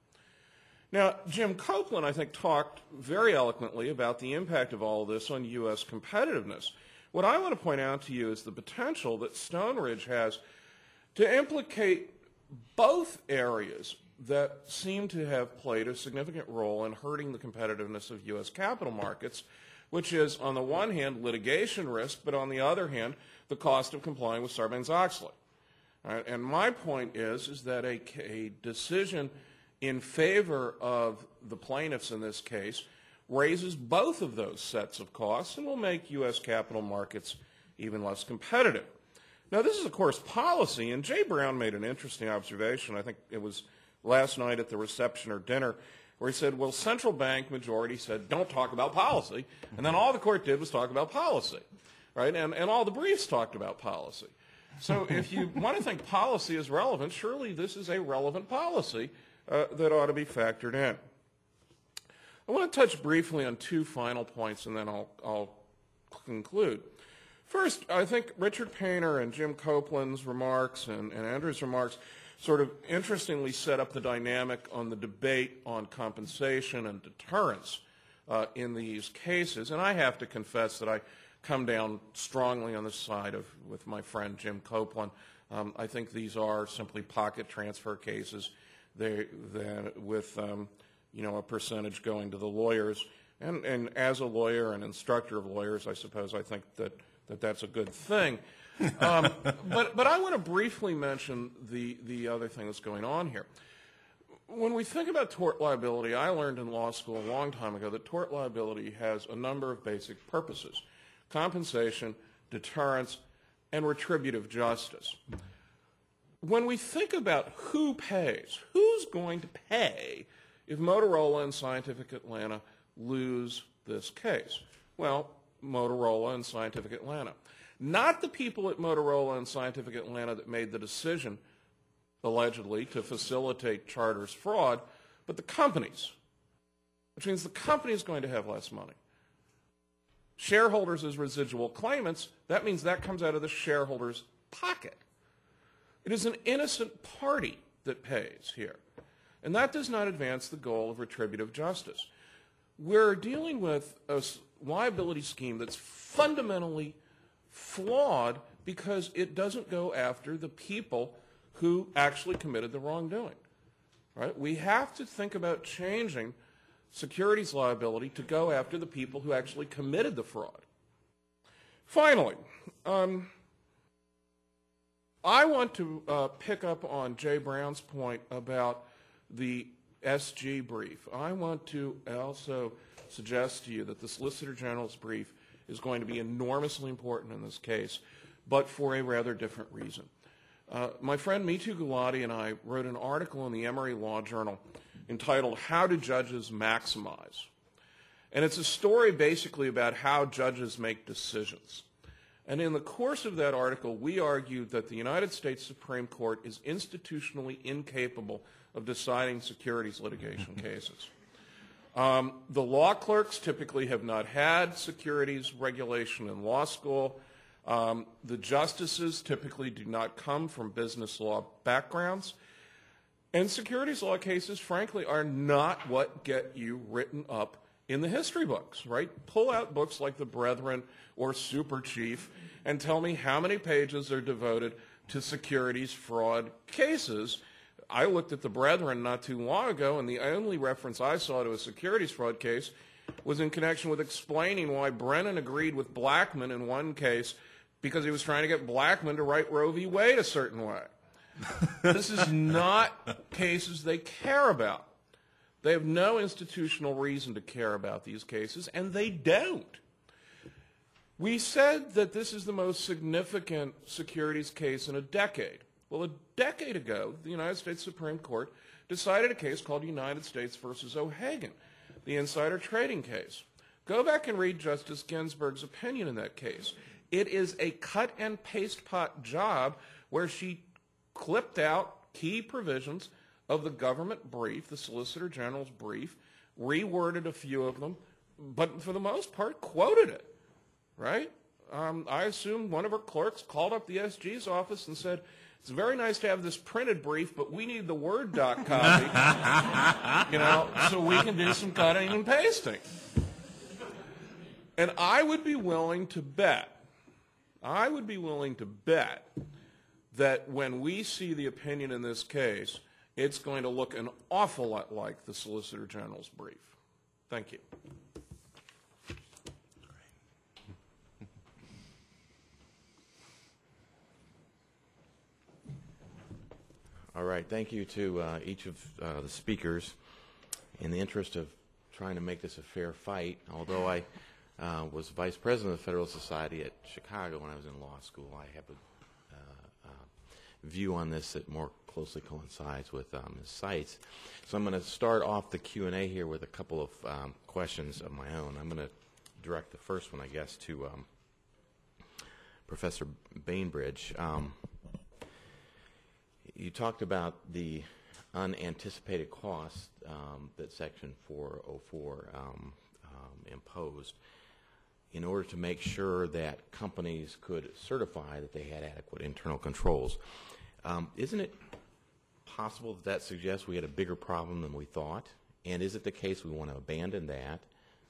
Now, Jim Copland, I think, talked very eloquently about the impact of all of this on U.S. competitiveness. What I want to point out to you is the potential that Stoneridge has to implicate both areas that seem to have played a significant role in hurting the competitiveness of U.S. capital markets, which is, on the one hand, litigation risk, but on the other hand, the cost of complying with Sarbanes-Oxley. Right? And my point is, is that a, a decision in favor of the plaintiffs in this case raises both of those sets of costs and will make U.S. capital markets even less competitive. Now, this is, of course, policy, and Jay Brown made an interesting observation. I think it was last night at the reception or dinner where he said, well, central bank majority said, don't talk about policy. And then all the court did was talk about policy, right? And, and all the briefs talked about policy. So if you (laughs) want to think policy is relevant, surely this is a relevant policy uh, that ought to be factored in. I want to touch briefly on two final points and then I'll, I'll conclude. First, I think Richard Painter and Jim Copland's remarks and, and Andrea's remarks sort of interestingly set up the dynamic on the debate on compensation and deterrence uh, in these cases. And I have to confess that I come down strongly on the side of with my friend Jim Copland. Um, I think these are simply pocket transfer cases. They, with um, you know a percentage going to the lawyers. And, and as a lawyer and instructor of lawyers, I suppose I think that, that that's a good thing. (laughs) Um, but, but I want to briefly mention the, the other thing that's going on here. When we think about tort liability, I learned in law school a long time ago that tort liability has a number of basic purposes compensation, deterrence, and retributive justice. When we think about who pays, who's going to pay if Motorola and Scientific Atlanta lose this case? Well, Motorola and Scientific Atlanta. Not the people at Motorola and Scientific Atlanta that made the decision, allegedly, to facilitate Charter's fraud, but the companies, which means the company is going to have less money. Shareholders as residual claimants, that means that comes out of the shareholder's pocket. It is an innocent party that pays here. And that does not advance the goal of retributive justice. We're dealing with a liability scheme that's fundamentally flawed because it doesn't go after the people who actually committed the wrongdoing. Right? We have to think about changing securities liability to go after the people who actually committed the fraud. Finally, um, I want to uh, pick up on Jay Brown's point about the SG brief. I want to also suggest to you that the Solicitor General's brief is going to be enormously important in this case, but for a rather different reason. Uh, my friend Mitu Gulati and I wrote an article in the Emory Law Journal entitled How Do Judges Maximize? And it's a story basically about how judges make decisions. And in the course of that article, we argued that the United States Supreme Court is institutionally incapable of deciding securities litigation (laughs) cases. Um, the law clerks typically have not had securities regulation in law school. Um, the justices typically do not come from business law backgrounds. And securities law cases, frankly, are not what get you written up in the history books, right? Pull out books like The Brethren or Super Chief and tell me how many pages are devoted to securities fraud cases. I looked at The Brethren not too long ago, and the only reference I saw to a securities fraud case was in connection with explaining why Brennan agreed with Blackmun in one case because he was trying to get Blackmun to write Roe v. Wade a certain way. this is not cases they care about. They have no institutional reason to care about these cases, and they don't. We said that this is the most significant securities case in a decade. Well, a decade ago, the United States Supreme Court decided a case called United States versus O'Hagan, the insider trading case. Go back and read Justice Ginsburg's opinion in that case. It is a cut and paste pot job where she clipped out key provisions of the government brief, the Solicitor General's brief, reworded a few of them, but for the most part quoted it, right? Um, I assume one of her clerks called up the SG's office and said, it's very nice to have this printed brief, but we need the Word doc (laughs) copy, you know, so we can do some cutting and pasting. And I would be willing to bet, I would be willing to bet that when we see the opinion in this case, it's going to look an awful lot like the Solicitor General's brief. Thank you. All right, thank you to uh, each of uh, the speakers. In the interest of trying to make this a fair fight, although I uh, was vice president of the Federalist Society at Chicago when I was in law school, I have a uh, uh, view on this that more closely coincides with um, Ms. Seidt. So I'm going to start off the Q&A here with a couple of um, questions of my own. I'm going to direct the first one, I guess, to um, Professor Bainbridge. Um, you talked about the unanticipated costs um, that Section 404 um, um, imposed in order to make sure that companies could certify that they had adequate internal controls. Um, isn't it possible that that suggests we had a bigger problem than we thought? And is it the case we want to abandon that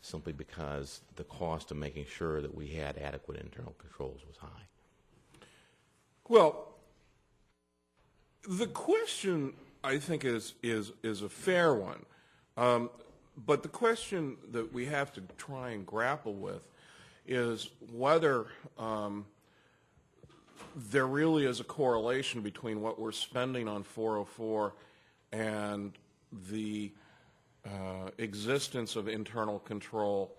simply because the cost of making sure that we had adequate internal controls was high? Well, the question I think is is is a fair one, um, but the question that we have to try and grapple with is whether um, there really is a correlation between what we're spending on 404 and the uh, existence of internal control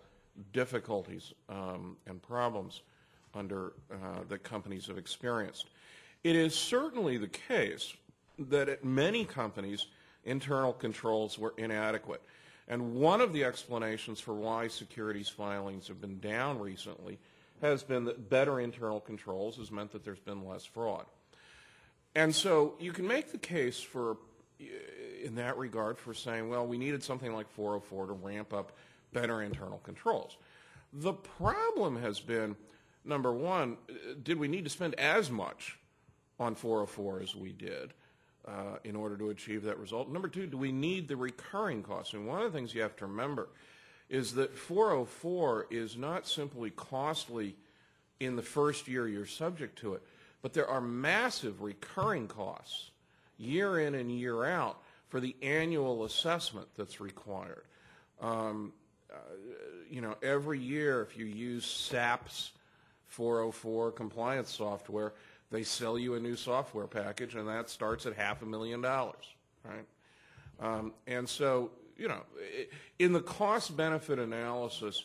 difficulties um, and problems under uh, that companies have experienced. It is certainly the case that at many companies, internal controls were inadequate. And one of the explanations for why securities filings have been down recently has been that better internal controls has meant that there's been less fraud. And so you can make the case for, in that regard, for saying, well, we needed something like 404 to ramp up better internal controls. The problem has been, number one, did we need to spend as much on 404 as we did uh, in order to achieve that result? Number two, do we need the recurring costs? And one of the things you have to remember is that 404 is not simply costly in the first year you're subject to it, but there are massive recurring costs year in and year out for the annual assessment that's required. Um, uh, you know, every year if you use SAP's 404 compliance software, they sell you a new software package, and that starts at half a million dollars, right? Um, and so, you know, in the cost-benefit analysis,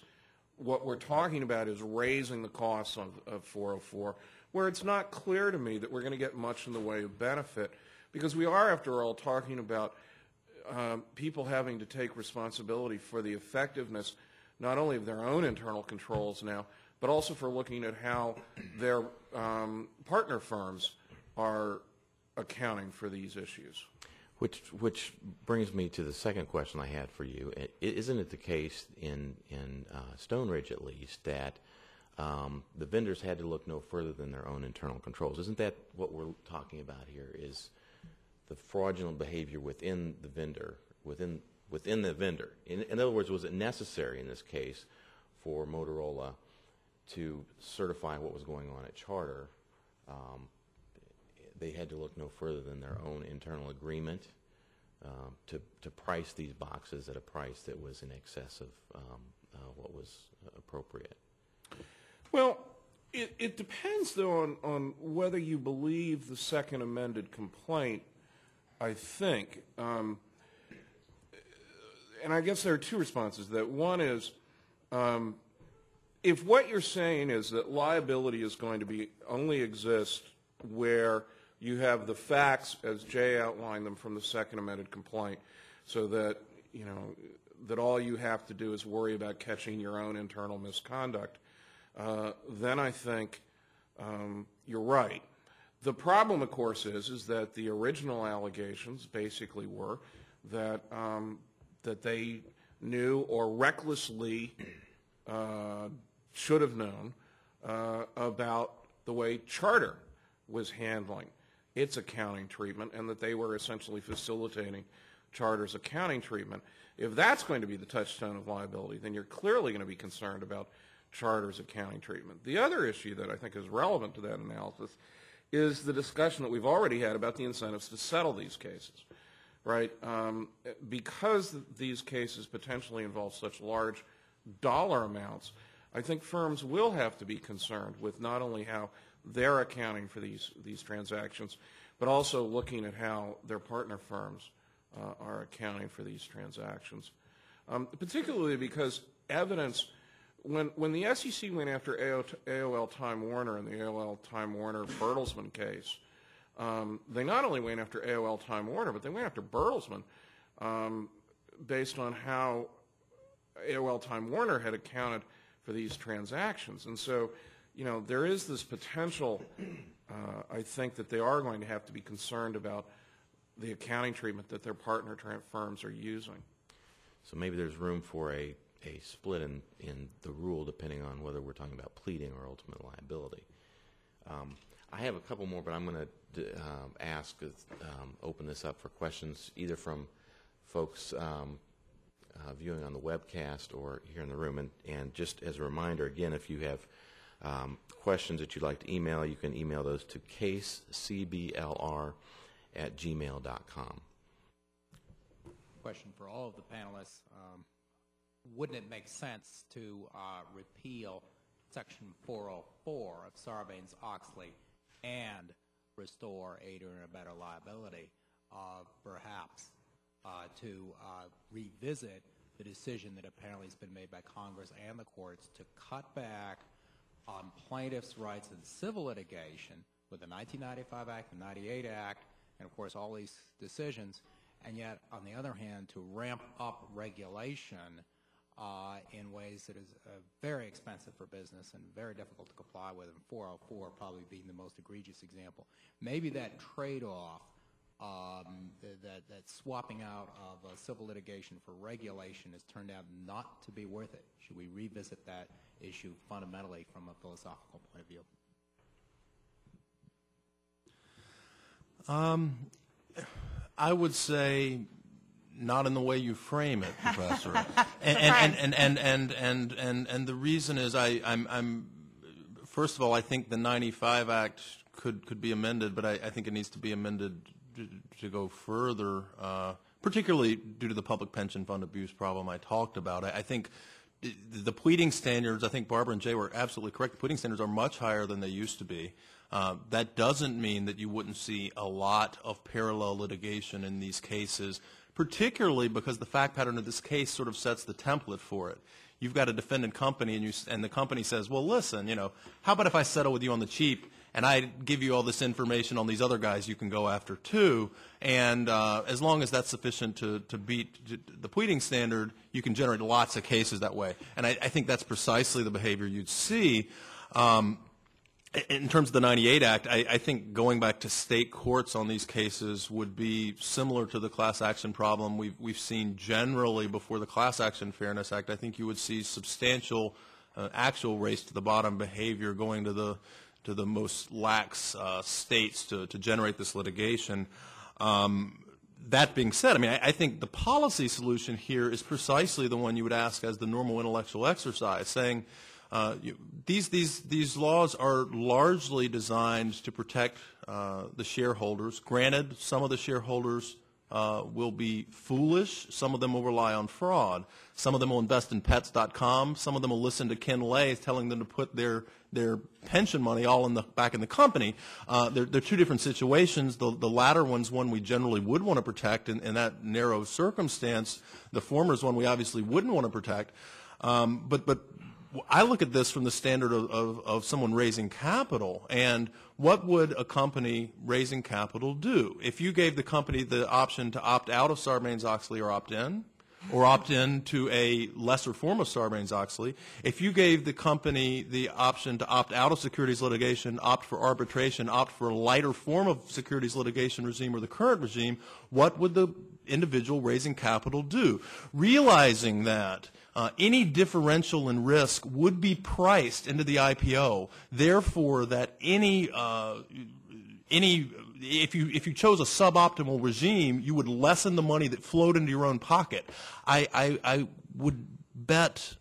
what we're talking about is raising the costs of, of 404, where it's not clear to me that we're going to get much in the way of benefit, because we are, after all, talking about um, people having to take responsibility for the effectiveness not only of their own internal controls now, but also for looking at how their um, partner firms are accounting for these issues. Which, which brings me to the second question I had for you. Isn't it the case in, in uh, Stoneridge, at least, that um, the vendors had to look no further than their own internal controls? Isn't that what we're talking about here? Is the fraudulent behavior within the vendor, within within the vendor? In, in other words, was it necessary in this case for Motorola to certify what was going on at Charter? Um, they had to look no further than their own internal agreement um, to, to price these boxes at a price that was in excess of um, uh, what was appropriate. Well, it, it depends, though, on, on whether you believe the second amended complaint, I think. Um, and I guess there are two responses that. One is um, if what you're saying is that liability is going to be only exist where you have the facts as Jay outlined them from the second amended complaint, so that you know that all you have to do is worry about catching your own internal misconduct, uh, then I think um, you're right. The problem, of course, is is that the original allegations basically were that um, that they knew or recklessly uh, should have known uh, about the way Charter was handling its accounting treatment and that they were essentially facilitating Charter's accounting treatment. If that's going to be the touchstone of liability, then you're clearly going to be concerned about Charter's accounting treatment. The other issue that I think is relevant to that analysis is the discussion that we've already had about the incentives to settle these cases, right? Um, because these cases potentially involve such large dollar amounts, I think firms will have to be concerned with not only how they're accounting for these, these transactions, but also looking at how their partner firms uh, are accounting for these transactions. Um, particularly because evidence, when, when the SEC went after AOL Time Warner in the AOL Time Warner Bertelsmann case, um, they not only went after AOL Time Warner, but they went after Bertelsmann um, based on how AOL Time Warner had accounted for these transactions. And so you know, there is this potential, uh, I think, that they are going to have to be concerned about the accounting treatment that their partner firms are using. So maybe there's room for a, a split in, in the rule depending on whether we're talking about pleading or ultimate liability. Um, I have a couple more, but I'm going to um, ask, um, open this up for questions either from folks um, uh, viewing on the webcast or here in the room. And, and just as a reminder, again, if you have um, questions that you'd like to email, you can email those to casecblr at gmail.com. Question for all of the panelists. Um, wouldn't it make sense to uh, repeal Section 404 of Sarbanes-Oxley and restore aider and abettor liability, uh, perhaps, uh, to uh, revisit the decision that apparently has been made by Congress and the courts to cut back on plaintiffs' rights in civil litigation with the 1995 Act, the 98 Act, and of course all these decisions, and yet on the other hand to ramp up regulation uh, in ways that is uh, very expensive for business and very difficult to comply with, and 404 probably being the most egregious example. Maybe that trade-off, um, that, that swapping out of uh, civil litigation for regulation has turned out not to be worth it. Should we revisit that issue fundamentally from a philosophical point of view? I would say not in the way you frame it, Professor. (laughs) and, and, and, and, and, and, and, and the reason is I, I'm, I'm, first of all, I think the 95 Act could, could be amended, but I, I think it needs to be amended to, go further, uh, particularly due to the public pension fund abuse problem I talked about. I, I think the- the pleading standards, I think Barbara and Jay were absolutely correct. The pleading standards are much higher than they used to be. Uh, that doesn't mean that you wouldn't see a lot of parallel litigation in these cases, particularly because the fact pattern of this case sort of sets the template for it. You've got a defendant company, and, you, and the company says, well, listen, you know, how about if I settle with you on the cheap and I give you all this information on these other guys you can go after too, and uh, as long as that's sufficient to, to beat the pleading standard, you can generate lots of cases that way. And I, I think that's precisely the behavior you'd see. Um, in terms of the 98 Act, I, I think going back to state courts on these cases would be similar to the class action problem we've, we've seen generally before the Class Action Fairness Act. I think you would see substantial uh, actual race to the bottom behavior going to the, to the most lax uh, states to, to generate this litigation. Um, that being said, I mean, I, I think the policy solution here is precisely the one you would ask as the normal intellectual exercise, saying, uh, you, these, these, these laws are largely designed to protect uh, the shareholders. Granted, some of the shareholders uh, will be foolish. Some of them will rely on fraud. Some of them will invest in pets.com. Some of them will listen to Ken Lay telling them to put their, their pension money all in the, back in the company. Uh, they're, they're two different situations. The, the latter one's one we generally would want to protect in, in that narrow circumstance. The former is one we obviously wouldn't want to protect. Um, but, but I look at this from the standard of, of, of someone raising capital, and what would a company raising capital do? If you gave the company the option to opt out of Sarbanes-Oxley or opt in, or opt in to a lesser form of Sarbanes-Oxley, if you gave the company the option to opt out of securities litigation, opt for arbitration, opt for a lighter form of securities litigation regime or the current regime, what would the individual raising capital do? Realizing that uh, any differential in risk would be priced into the IPO, therefore that any uh, any if you if you chose a suboptimal regime, you would lessen the money that flowed into your own pocket. I I, I would bet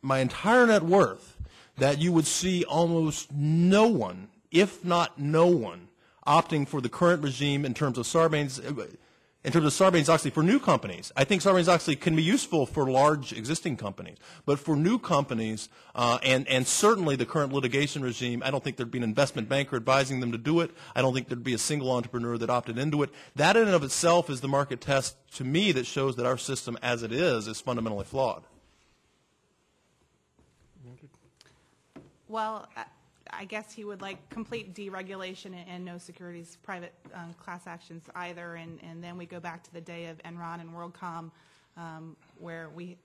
my entire net worth that you would see almost no one, if not no one, opting for the current regime in terms of Sarbanes in terms of Sarbanes-Oxley for new companies. I think Sarbanes-Oxley can be useful for large existing companies, but for new companies, uh, and, and certainly the current litigation regime, I don't think there'd be an investment banker advising them to do it. I don't think there'd be a single entrepreneur that opted into it. That in and of itself is the market test to me that shows that our system as it is is fundamentally flawed. Well, I- guess he would like complete deregulation and- and no securities private um, class actions either, and, and then we go back to the day of Enron and WorldCom, um, where we,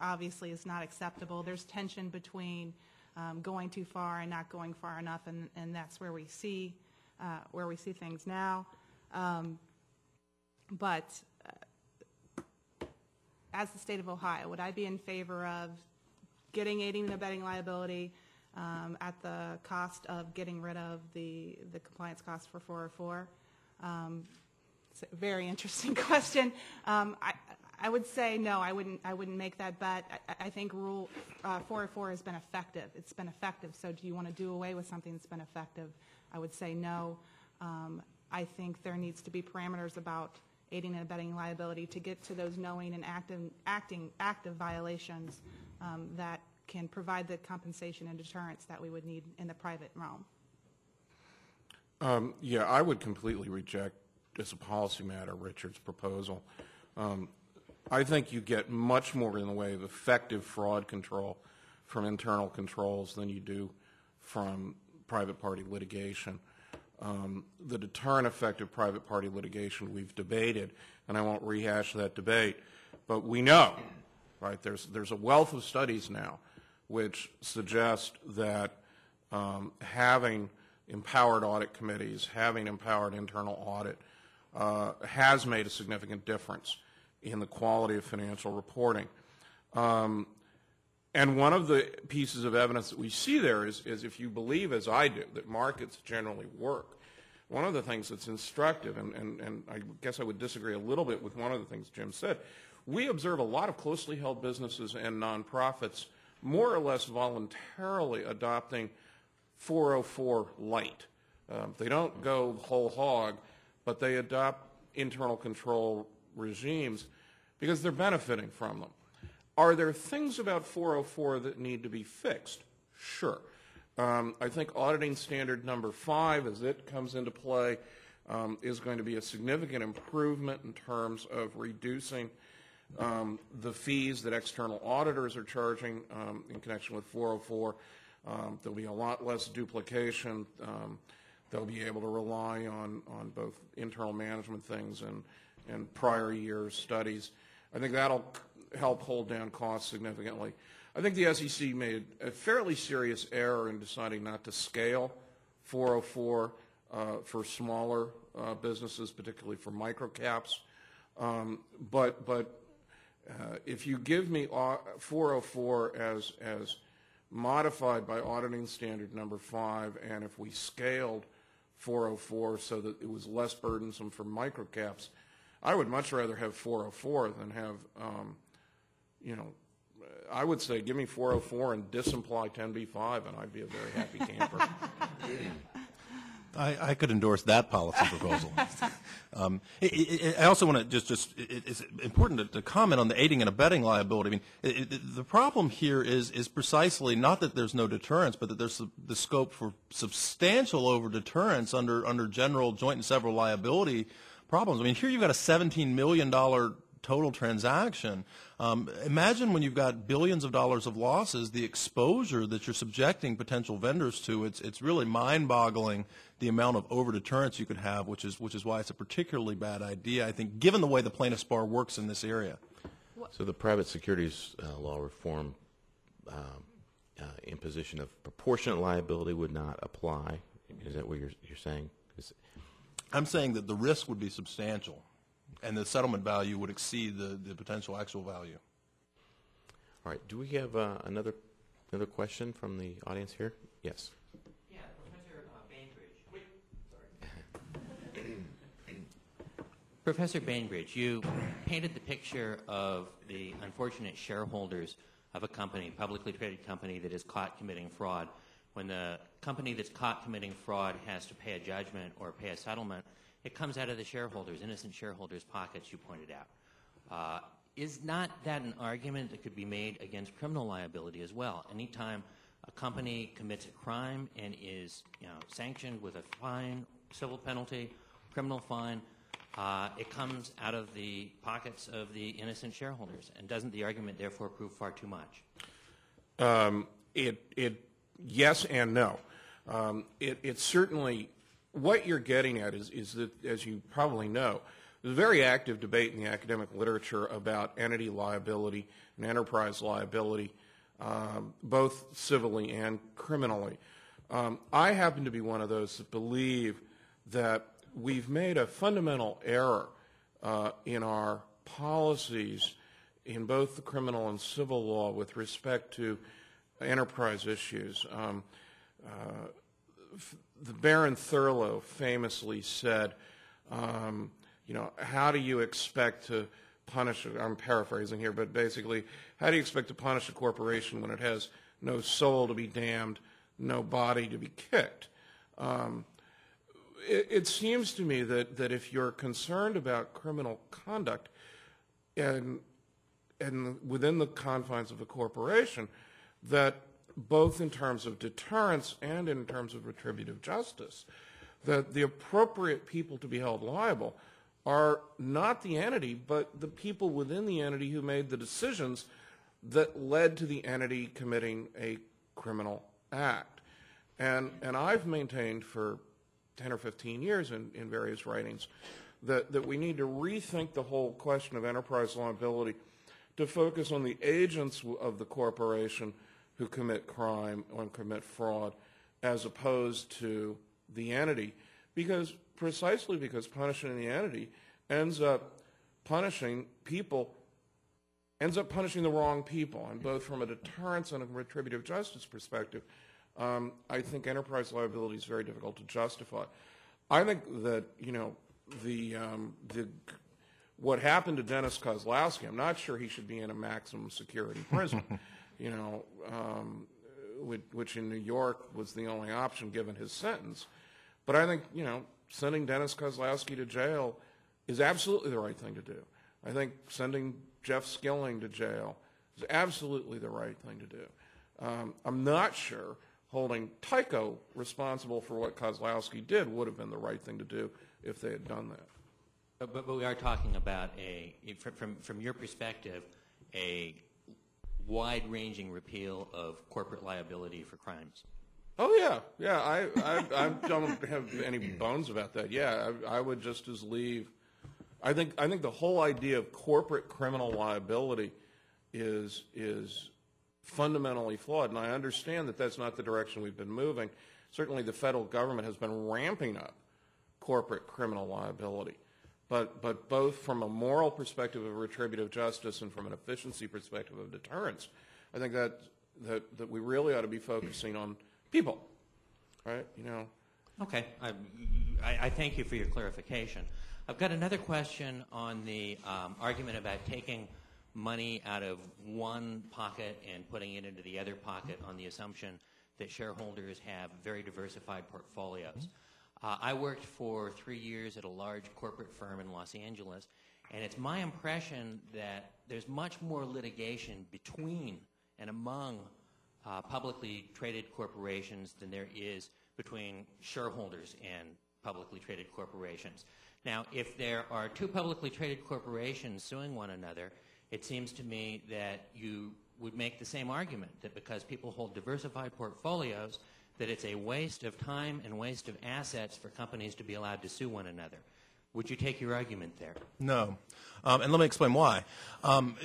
obviously is not acceptable. There's tension between um, going too far and not going far enough, and, and that's where we see, uh, where we see things now. Um, But uh, as the state of Ohio, would I be in favor of getting aiding and abetting liability um, at the cost of getting rid of the, the compliance cost for 404? Um, It's a very interesting (laughs) question. Um, I, I would say no, I wouldn't, I wouldn't make that bet. I, I think Rule uh, 404 has been effective. It's been effective, so do you want to do away with something that's been effective? I would say no. Um, I think there needs to be parameters about aiding and abetting liability to get to those knowing and active, acting, active violations um, that can provide the compensation and deterrence that we would need in the private realm. Um, Yeah, I would completely reject, as a policy matter, Richard's proposal. Um, I think you get much more in the way of effective fraud control from internal controls than you do from private party litigation. um, the deterrent effect of private party litigation we've debated, and I won't rehash that debate, but we know, right, there's, there's a wealth of studies now which suggest that um, having empowered audit committees, having empowered internal audit, uh, has made a significant difference in the quality of financial reporting. Um, and one of the pieces of evidence that we see there is, is if you believe, as I do, that markets generally work, one of the things that's instructive, and, and, and I guess I would disagree a little bit with one of the things Jim said, we observe a lot of closely held businesses and nonprofits more or less voluntarily adopting 404 light. Um, they don't go whole hog, but they adopt internal control regimes because they're benefiting from them. Are there things about 404 that need to be fixed? Sure. Um, I think auditing standard number five, as it comes into play, um, is going to be a significant improvement in terms of reducing um, the fees that external auditors are charging um, in connection with 404. Um, there'll be a lot less duplication. Um, they'll be able to rely on, on both internal management things and, and prior year studies. I think that'll help hold down costs significantly. I think the SEC made a fairly serious error in deciding not to scale 404 uh, for smaller uh, businesses, particularly for microcaps. Um, but but uh, if you give me 404 as as modified by auditing standard number five, and if we scaled 404 so that it was less burdensome for microcaps, I would much rather have 404 than have, um, you know, I would say give me 404 and disimply 10b5, and I'd be a very happy camper. (laughs) I, I could endorse that policy proposal. (laughs) um, it, it, I also want to just, just it, it's important to, to, comment on the aiding and abetting liability. I mean, the problem here is, is precisely not that there's no deterrence, but that there's the, the scope for substantial over deterrence under, under general joint and several liability problems. I mean, here you've got a $17 million total transaction. Um, imagine when you've got billions of dollars of losses, the exposure that you're subjecting potential vendors to. It's it's really mind-boggling the amount of over-deterrence you could have, which is which is why it's a particularly bad idea. I think, given the way the plaintiff's bar works in this area. So the private securities uh, law reform uh, uh, imposition of proportionate liability would not apply. Is that what you're you're saying? I'm saying that the risk would be substantial and the settlement value would exceed the, the potential actual value. All right. Do we have uh, another another question from the audience here? Yes. Yeah, Professor uh, Bainbridge. Wait, sorry. (laughs) Professor Bainbridge, you painted the picture of the unfortunate shareholders of a company, publicly traded company that is caught committing fraud. When the company that's caught committing fraud has to pay a judgment or pay a settlement, it comes out of the shareholders, innocent shareholders' pockets, you pointed out. Uh, is not that an argument that could be made against criminal liability as well? Anytime a company commits a crime and is you know, sanctioned with a fine, civil penalty, criminal fine, uh, it comes out of the pockets of the innocent shareholders. And doesn't the argument therefore prove far too much? Um, it, it, yes and no. Um, it, it certainly what you're getting at is, is that, as you probably know, there's a very active debate in the academic literature about entity liability and enterprise liability, um, both civilly and criminally. Um, I happen to be one of those that believe that we've made a fundamental error uh, in our policies in both the criminal and civil law with respect to enterprise issues. Um, uh, the Baron Thurlow famously said, um, you know, how do you expect to punish, I'm paraphrasing here, but basically, how do you expect to punish a corporation when it has no soul to be damned, no body to be kicked? Um, it, it, seems to me that, that if you're concerned about criminal conduct and, and within the confines of a corporation, that both in terms of deterrence and in terms of retributive justice, that the appropriate people to be held liable are not the entity, but the people within the entity who made the decisions that led to the entity committing a criminal act. And, and I've maintained for 10 or 15 years in, in various writings, that, that we need to rethink the whole question of enterprise liability to focus on the agents of the corporation who commit crime or commit fraud as opposed to the entity. Because precisely because punishing the entity ends up punishing people ends up punishing the wrong people, and both from a deterrence and a retributive justice perspective, um, I think enterprise liability is very difficult to justify. I think that you know the um, the what happened to Dennis Kozlowski. I'm not sure he should be in a maximum security prison. (laughs) you know, um, which, in New York was the only option given his sentence. But I think you know sending Dennis Kozlowski to jail is absolutely the right thing to do. I think sending Jeff Skilling to jail is absolutely the right thing to do. Um, I'm not sure holding Tyco responsible for what Kozlowski did would have been the right thing to do if they had done that. But, but, but we are talking about a, from, from, from your perspective, a wide-ranging repeal of corporate liability for crimes. Oh yeah, yeah. I I, I don't have any bones about that. Yeah, I, I would just as leave. I think I think the whole idea of corporate criminal liability is is fundamentally flawed, and I understand that that's not the direction we've been moving. Certainly, the federal government has been ramping up corporate criminal liability, but but both from a moral perspective of retributive justice and from an efficiency perspective of deterrence, I think that that that we really ought to be focusing on people, right? You know. Okay. I, I, I thank you for your clarification. I've got another question on the um, argument about taking money out of one pocket and putting it into the other pocket on the assumption that shareholders have very diversified portfolios. Uh, I worked for three years at a large corporate firm in Los Angeles, and it's my impression that there's much more litigation between and among uh, publicly traded corporations than there is between shareholders and publicly traded corporations. Now, if there are two publicly traded corporations suing one another, it seems to me that you would make the same argument that because people hold diversified portfolios, that it's a waste of time and waste of assets for companies to be allowed to sue one another. Would you take your argument there? No. Um, and let me explain why. Um,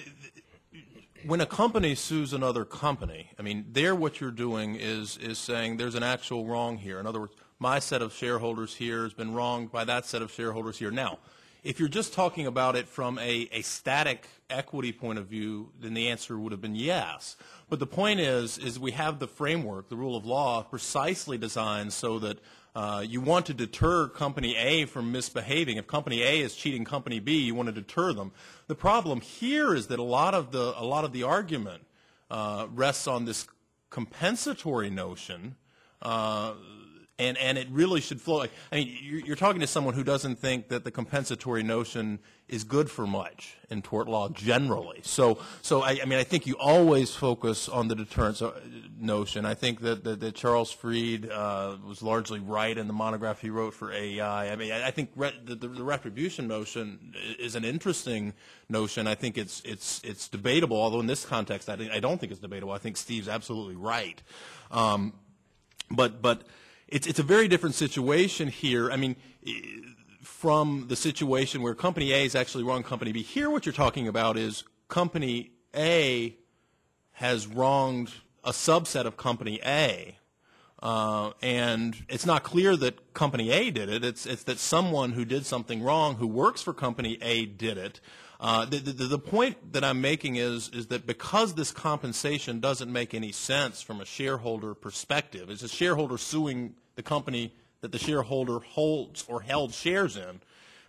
when a company sues another company, I mean, there what you're doing is, is saying there's an actual wrong here. In other words, my set of shareholders here has been wronged by that set of shareholders here. Now, if you're just talking about it from a, a static equity point of view, then the answer would have been yes. But the point is, is we have the framework, the rule of law, precisely designed so that uh, you want to deter company A from misbehaving. If company A is cheating company B, you want to deter them. The problem here is that a lot of the a lot of the argument uh, rests on this compensatory notion. Uh, and and it really should flow. Like, I mean, you're, you're, talking to someone who doesn't think that the compensatory notion is good for much in tort law generally. So, so I, I mean, I think you always focus on the deterrence uh, notion. I think that that, that Charles Fried uh, was largely right in the monograph he wrote for AEI. I mean, I, I think re- the, the, the, retribution notion is an interesting notion. I think it's it's it's debatable. Although in this context, I, I don't think it's debatable. I think Steve's absolutely right. Um, but but it's, it's a very different situation here. I mean, from the situation where company A is actually wrong company B. Here what you're talking about is company A has wronged a subset of company A. Uh, and it's not clear that company A did it. It's, it's that someone who did something wrong who works for company A did it. Uh, the, the, the, point that I'm making is, is that because this compensation doesn't make any sense from a shareholder perspective, it's a shareholder suing the company that the shareholder holds or held shares in,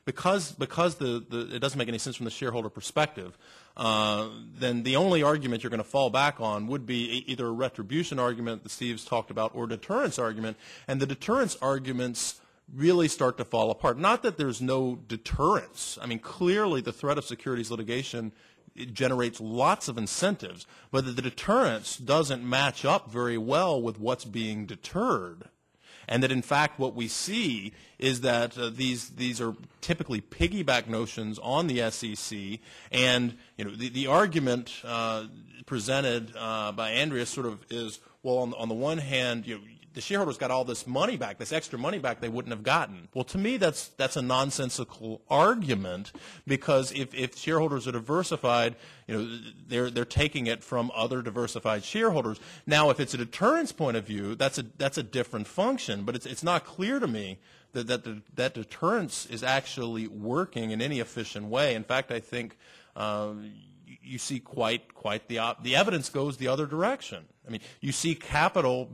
because because the, the it doesn't make any sense from the shareholder perspective, uh, then the only argument you're going to fall back on would be either a retribution argument that Steve's talked about or a deterrence argument, and the deterrence arguments really start to fall apart. Not that there's no deterrence. I mean, clearly the threat of securities litigation generates lots of incentives, but the deterrence doesn't match up very well with what's being deterred and that in fact what we see is that uh, these these are typically piggyback notions on the SEC, and you know the, the argument uh, presented uh, by Andrea sort of is well on, on the one hand you know, the shareholders got all this money back, this extra money back they wouldn't have gotten. Well, to me, that's that's a nonsensical argument because if, if shareholders are diversified, you know, they're they're taking it from other diversified shareholders. Now, if it's a deterrence point of view, that's a that's a different function. But it's it's not clear to me that that that deterrence is actually working in any efficient way. In fact, I think. Um, you- see quite quite the op- the evidence goes the other direction. I mean, you see capital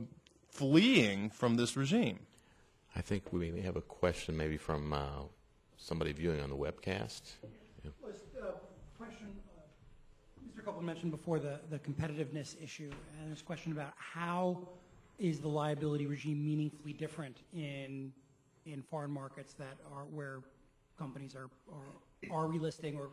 fleeing from this regime. I think we may have a question maybe from uh, somebody viewing on the webcast. Yeah. Was the question, uh, Mr. Copland mentioned before the, the competitiveness issue, and there's a question about how is the liability regime meaningfully different in, in foreign markets that are, where companies are, are, are relisting or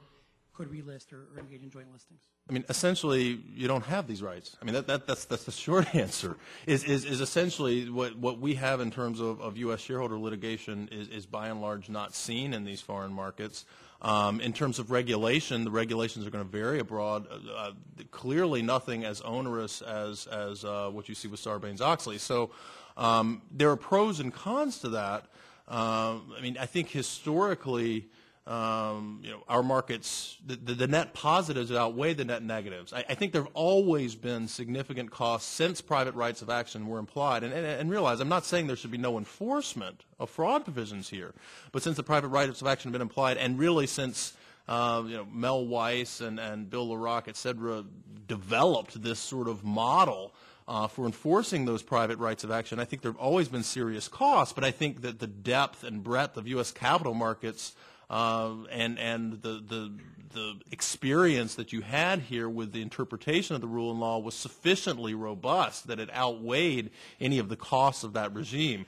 could relist or, or engage in joint listings? I mean, essentially, you don't have these rights. I mean, that, that, that's, that's the short (laughs) answer, is, is, is essentially what, what we have in terms of, of U.S. shareholder litigation is, is by and large not seen in these foreign markets. Um, in terms of regulation, the regulations are going to vary abroad. Uh, uh, clearly nothing as onerous as, as uh, what you see with Sarbanes-Oxley. So um, there are pros and cons to that. Um, I mean, I think historically, um, you know, our markets, the, the, the net positives outweigh the net negatives. I, I think there have always been significant costs since private rights of action were implied. And, and, and realize, I'm not saying there should be no enforcement of fraud provisions here, but since the private rights of action have been implied, and really since uh, you know, Mel Weiss and, and Bill Lerach, et cetera, developed this sort of model uh, for enforcing those private rights of action. I think there have always been serious costs, but I think that the depth and breadth of U.S. capital markets uh, and and the, the the experience that you had here with the interpretation of the rule and law was sufficiently robust that it outweighed any of the costs of that regime.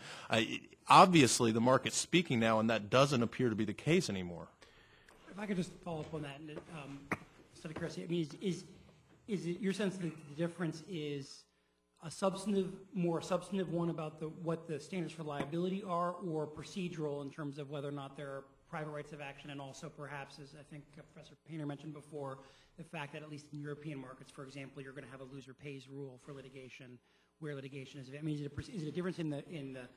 Obviously, the market's speaking now, and that doesn't appear to be the case anymore. If I could just follow up on that, um, instead of I mean, is, is, is it your sense that the difference is a substantive, more substantive one about the, what the standards for liability are, or procedural in terms of whether or not there are private rights of action, and also perhaps, as I think Professor Painter mentioned before, the fact that at least in European markets, for example, you're going to have a loser pays rule for litigation, where litigation is, I mean, is it a, is it a difference in the, in the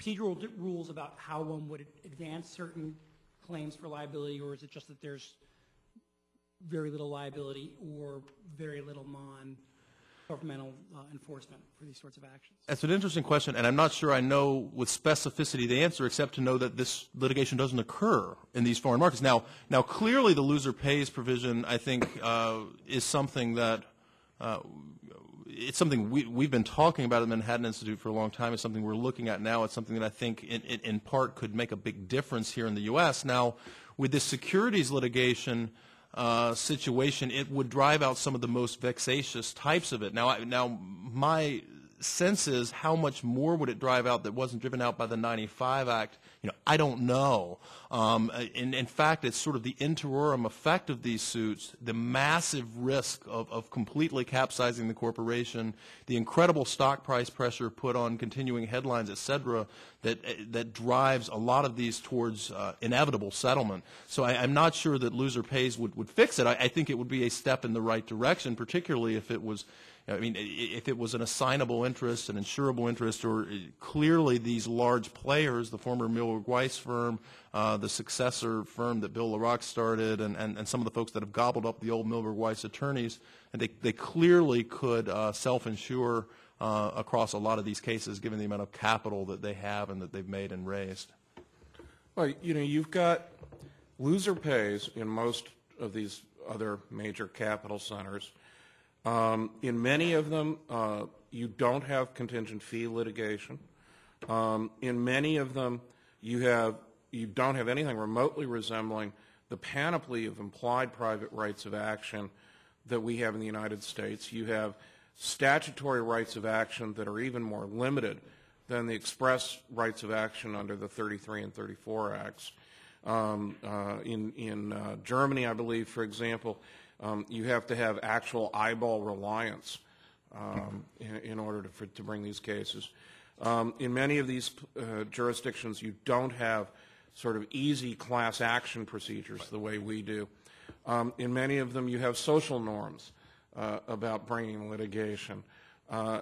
procedural rules about how one would advance certain claims for liability, or is it just that there's very little liability or very little non-governmental uh, enforcement for these sorts of actions? That's an interesting question, and I'm not sure I know with specificity the answer, except to know that this litigation doesn't occur in these foreign markets. Now, now clearly, the loser pays provision, I think, uh, is something that uh, it's something we, we've been talking about at the Manhattan Institute for a long time. It's something we're looking at now. It's something that I think, in, in, in part, could make a big difference here in the U.S. Now, with this securities litigation uh, situation, it would drive out some of the most vexatious types of it. Now, I, now my sense is how much more would it drive out that wasn't driven out by the 95 Act? You know, I don't know. Um, in, in fact, it's sort of the interim effect of these suits, the massive risk of, of completely capsizing the corporation, the incredible stock price pressure put on continuing headlines, et cetera, that, that drives a lot of these towards uh, inevitable settlement. So I, I'm not sure that loser pays would, would fix it. I, I think it would be a step in the right direction, particularly if it was I mean, if it was an assignable interest, an insurable interest, or uh, clearly these large players, the former Milberg Weiss firm, uh, the successor firm that Bill Lerach started, and, and, and some of the folks that have gobbled up the old Milberg Weiss attorneys, and they, they clearly could uh, self-insure uh, across a lot of these cases, given the amount of capital that they have and that they've made and raised. Well, you know, you've got loser pays in most of these other major capital centers. Um, in many of them, uh, you don't have contingent fee litigation. Um, in many of them, you have you don't have anything remotely resembling the panoply of implied private rights of action that we have in the United States. You have statutory rights of action that are even more limited than the express rights of action under the 33 and 34 acts. Um, uh, in in uh, Germany, I believe, for example, um, you have to have actual eyeball reliance um, in, in order to, for, to bring these cases. Um, in many of these uh, jurisdictions, you don't have sort of easy class action procedures the way we do. Um, in many of them, you have social norms uh, about bringing litigation. Uh,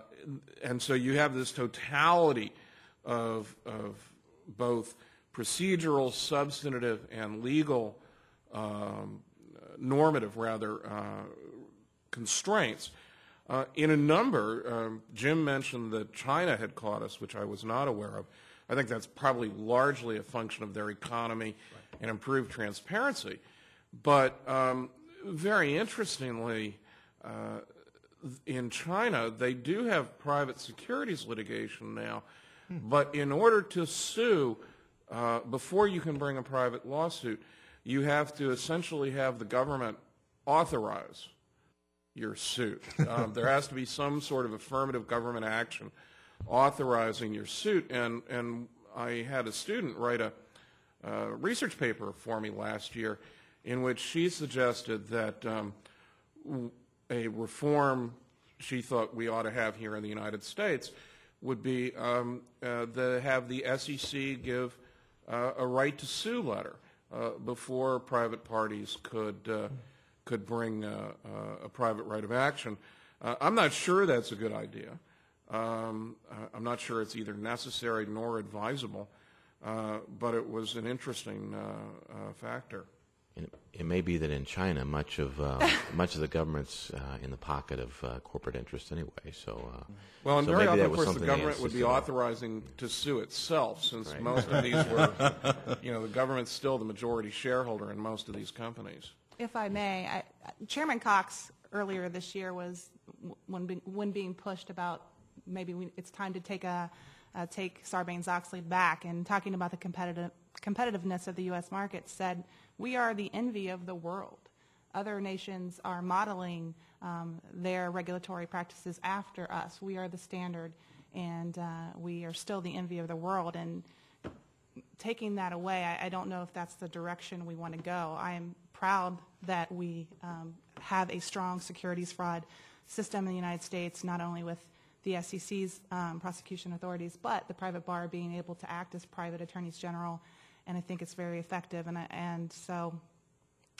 and so you have this totality of, of both procedural, substantive, and legal, um, normative rather, uh, constraints. Uh, in a number, um, Jim mentioned that China had caught us, which I was not aware of. I think that's probably largely a function of their economy and improved transparency. But um, very interestingly, uh, in China, they do have private securities litigation now. But in order to sue, uh, before you can bring a private lawsuit, you have to essentially have the government authorize your suit. Um, there has to be some sort of affirmative government action authorizing your suit. And, and I had a student write a uh, research paper for me last year in which she suggested that um, a reform she thought we ought to have here in the United States would be um, uh, have the SEC give uh, a right to sue letter uh, before private parties could uh, could bring uh, uh, a private right of action. I'm not sure that's a good idea. Um, I'm not sure it's either necessary nor advisable, but it was an interesting factor. And it, it may be that in China, much of uh, (laughs) much of the government's uh, in the pocket of uh, corporate interest anyway. So, uh, well, and so very maybe often, that of was course, the government would be insisted on. authorizing to sue itself, since Right. most of these (laughs) were, you know, the government's still the majority shareholder in most of these companies. If I may, I, Chairman Cox earlier this year was when being, when being pushed about maybe we, it's time to take a uh, take Sarbanes-Oxley back and talking about the competitive competitiveness of the U.S. market said we are the envy of the world. Other nations are modeling um, their regulatory practices after us. We are the standard, and uh, we are still the envy of the world. And taking that away, I, I don't know if that's the direction we want to go. I am proud that we um, have a strong securities fraud system in the United States, not only with the SEC's um, prosecution authorities, but the private bar being able to act as private attorneys general, and I think it's very effective. And, I, and so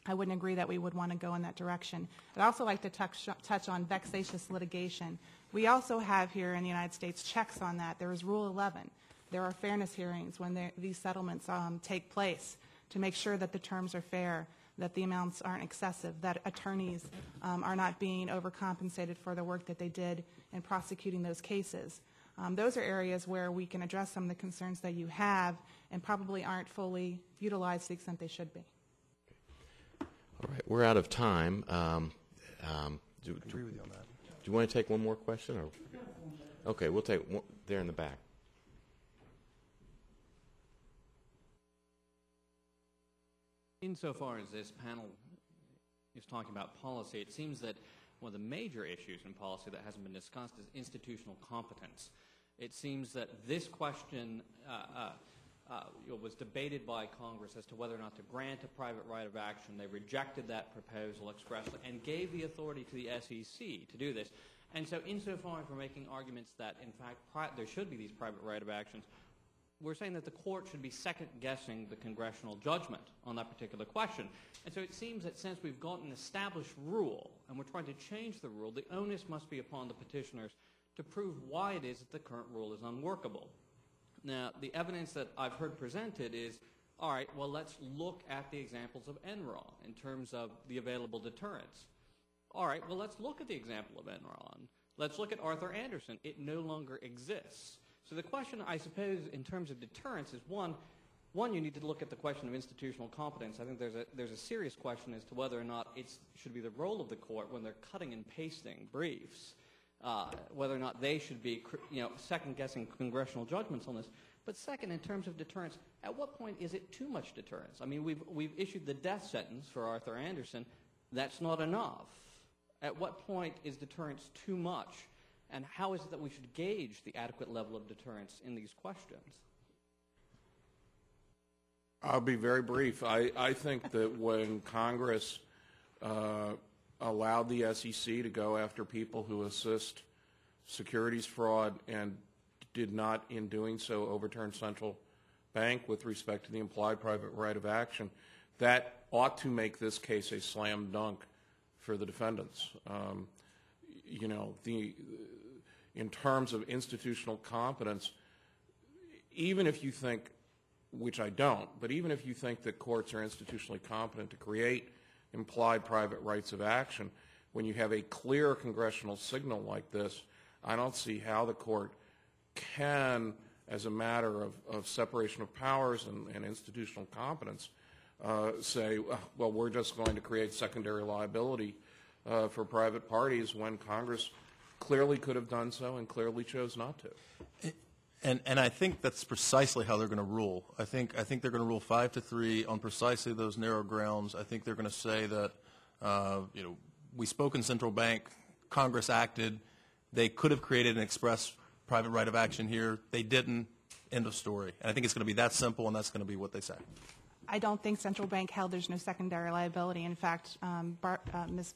I wouldn't agree that we would want to go in that direction. I'd also like to touch, touch on vexatious litigation. We also have here in the United States checks on that. There is Rule 11. There are fairness hearings when these settlements um, take place to make sure that the terms are fair, that the amounts aren't excessive, that attorneys um, are not being overcompensated for the work that they did in prosecuting those cases. Um, those are areas where we can address some of the concerns that you have and probably aren't fully utilized to the extent they should be. All right, we're out of time. Um, um, do, do, agree with you on that. do you want to take one more question? Or? Okay, we'll take one there in the back. Insofar as this panel is talking about policy, it seems that one of the major issues in policy that hasn't been discussed is institutional competence. It seems that this question uh, uh, uh, was debated by Congress as to whether or not to grant a private right of action. They rejected that proposal expressly and gave the authority to the SEC to do this. And so insofar as we're making arguments that, in fact, there should be these private right of actions, we're saying that the court should be second guessing the congressional judgment on that particular question. And so it seems that since we've got an established rule and we're trying to change the rule, the onus must be upon the petitioners to prove why it is that the current rule is unworkable. Now, the evidence that I've heard presented is all right, well, let's look at the examples of Enron in terms of the available deterrence. All right, well, let's look at the example of Enron. Let's look at Arthur Andersen. It no longer exists. So the question, I suppose, in terms of deterrence is one, one, you need to look at the question of institutional competence. I think there's a, there's a serious question as to whether or not it should be the role of the court when they're cutting and pasting briefs, uh, whether or not they should be you know, second-guessing congressional judgments on this. But second, in terms of deterrence, at what point is it too much deterrence? I mean, we've, we've issued the death sentence for Arthur Andersen. That's not enough. At what point is deterrence too much? And how is it that we should gauge the adequate level of deterrence in these questions? I'll be very brief. I, I think that when Congress uh, allowed the SEC to go after people who assist securities fraud and did not, in doing so, overturn central bank with respect to the implied private right of action, that ought to make this case a slam dunk for the defendants. Um, you know, the in terms of institutional competence, even if you think, which I don't, but even if you think that courts are institutionally competent to create implied private rights of action, when you have a clear congressional signal like this, I don't see how the court can, as a matter of, of separation of powers and, and institutional competence, uh, say, well, we're just going to create secondary liability uh, for private parties when Congress clearly could have done so and clearly chose not to. And, and I think that's precisely how they're going to rule. I think, I think they're going to rule five to three on precisely those narrow grounds. I think they're going to say that, uh, you know, we spoke in central bank, Congress acted, they could have created an express private right of action here, they didn't, end of story. And I think it's going to be that simple, and that's going to be what they say. I don't think central bank held there's no secondary liability. In fact, um, Bar- uh, Ms.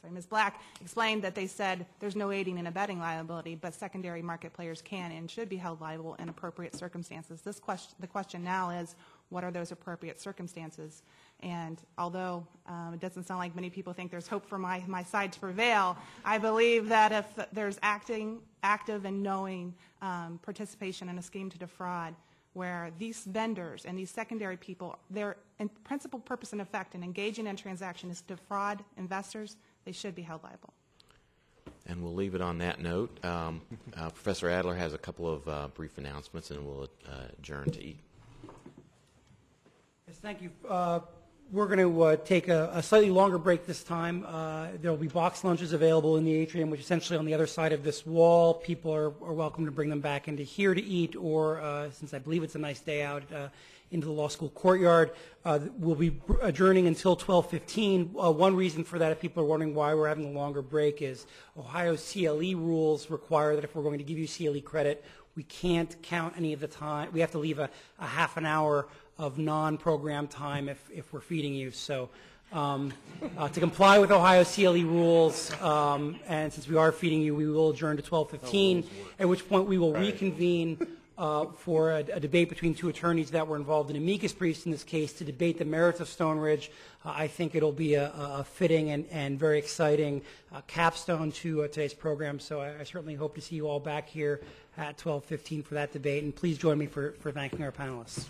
Sorry, Ms. Black explained that they said there's no aiding and abetting liability, but secondary market players can and should be held liable in appropriate circumstances. This question, the question now is, what are those appropriate circumstances? And although um, it doesn't sound like many people think there's hope for my, my side to prevail, I believe that if there's acting, active and knowing um, participation in a scheme to defraud, where these vendors and these secondary people, their principal purpose and effect in engaging in transaction is to defraud investors, they should be held liable. And we'll leave it on that note. Um, uh, Professor Adler has a couple of uh, brief announcements, and we'll uh, adjourn to eat. Yes, thank you. Uh, We're going to uh, take a a slightly longer break this time. Uh, There will be box lunches available in the atrium, which is essentially on the other side of this wall. People are are welcome to bring them back into here to eat, or, uh, since I believe it's a nice day out, uh, into the law school courtyard. Uh, We'll be adjourning until 12:15. Uh, One reason for that, if people are wondering why we're having a longer break, is Ohio CLE rules require that if we're going to give you CLE credit, we can't count any of the time. We have to leave a a half an hour of non-program time if, if we're feeding you. So um, uh, to comply with Ohio CLE rules, um, and since we are feeding you, we will adjourn to 12:15, at which point we will reconvene uh, for a, a debate between two attorneys that were involved in amicus briefs in this case to debate the merits of Stoneridge. Uh, I think it'll be a, a fitting and, and very exciting uh, capstone to uh, today's program. So I, I certainly hope to see you all back here at 12:15 for that debate. And please join me for, for thanking our panelists.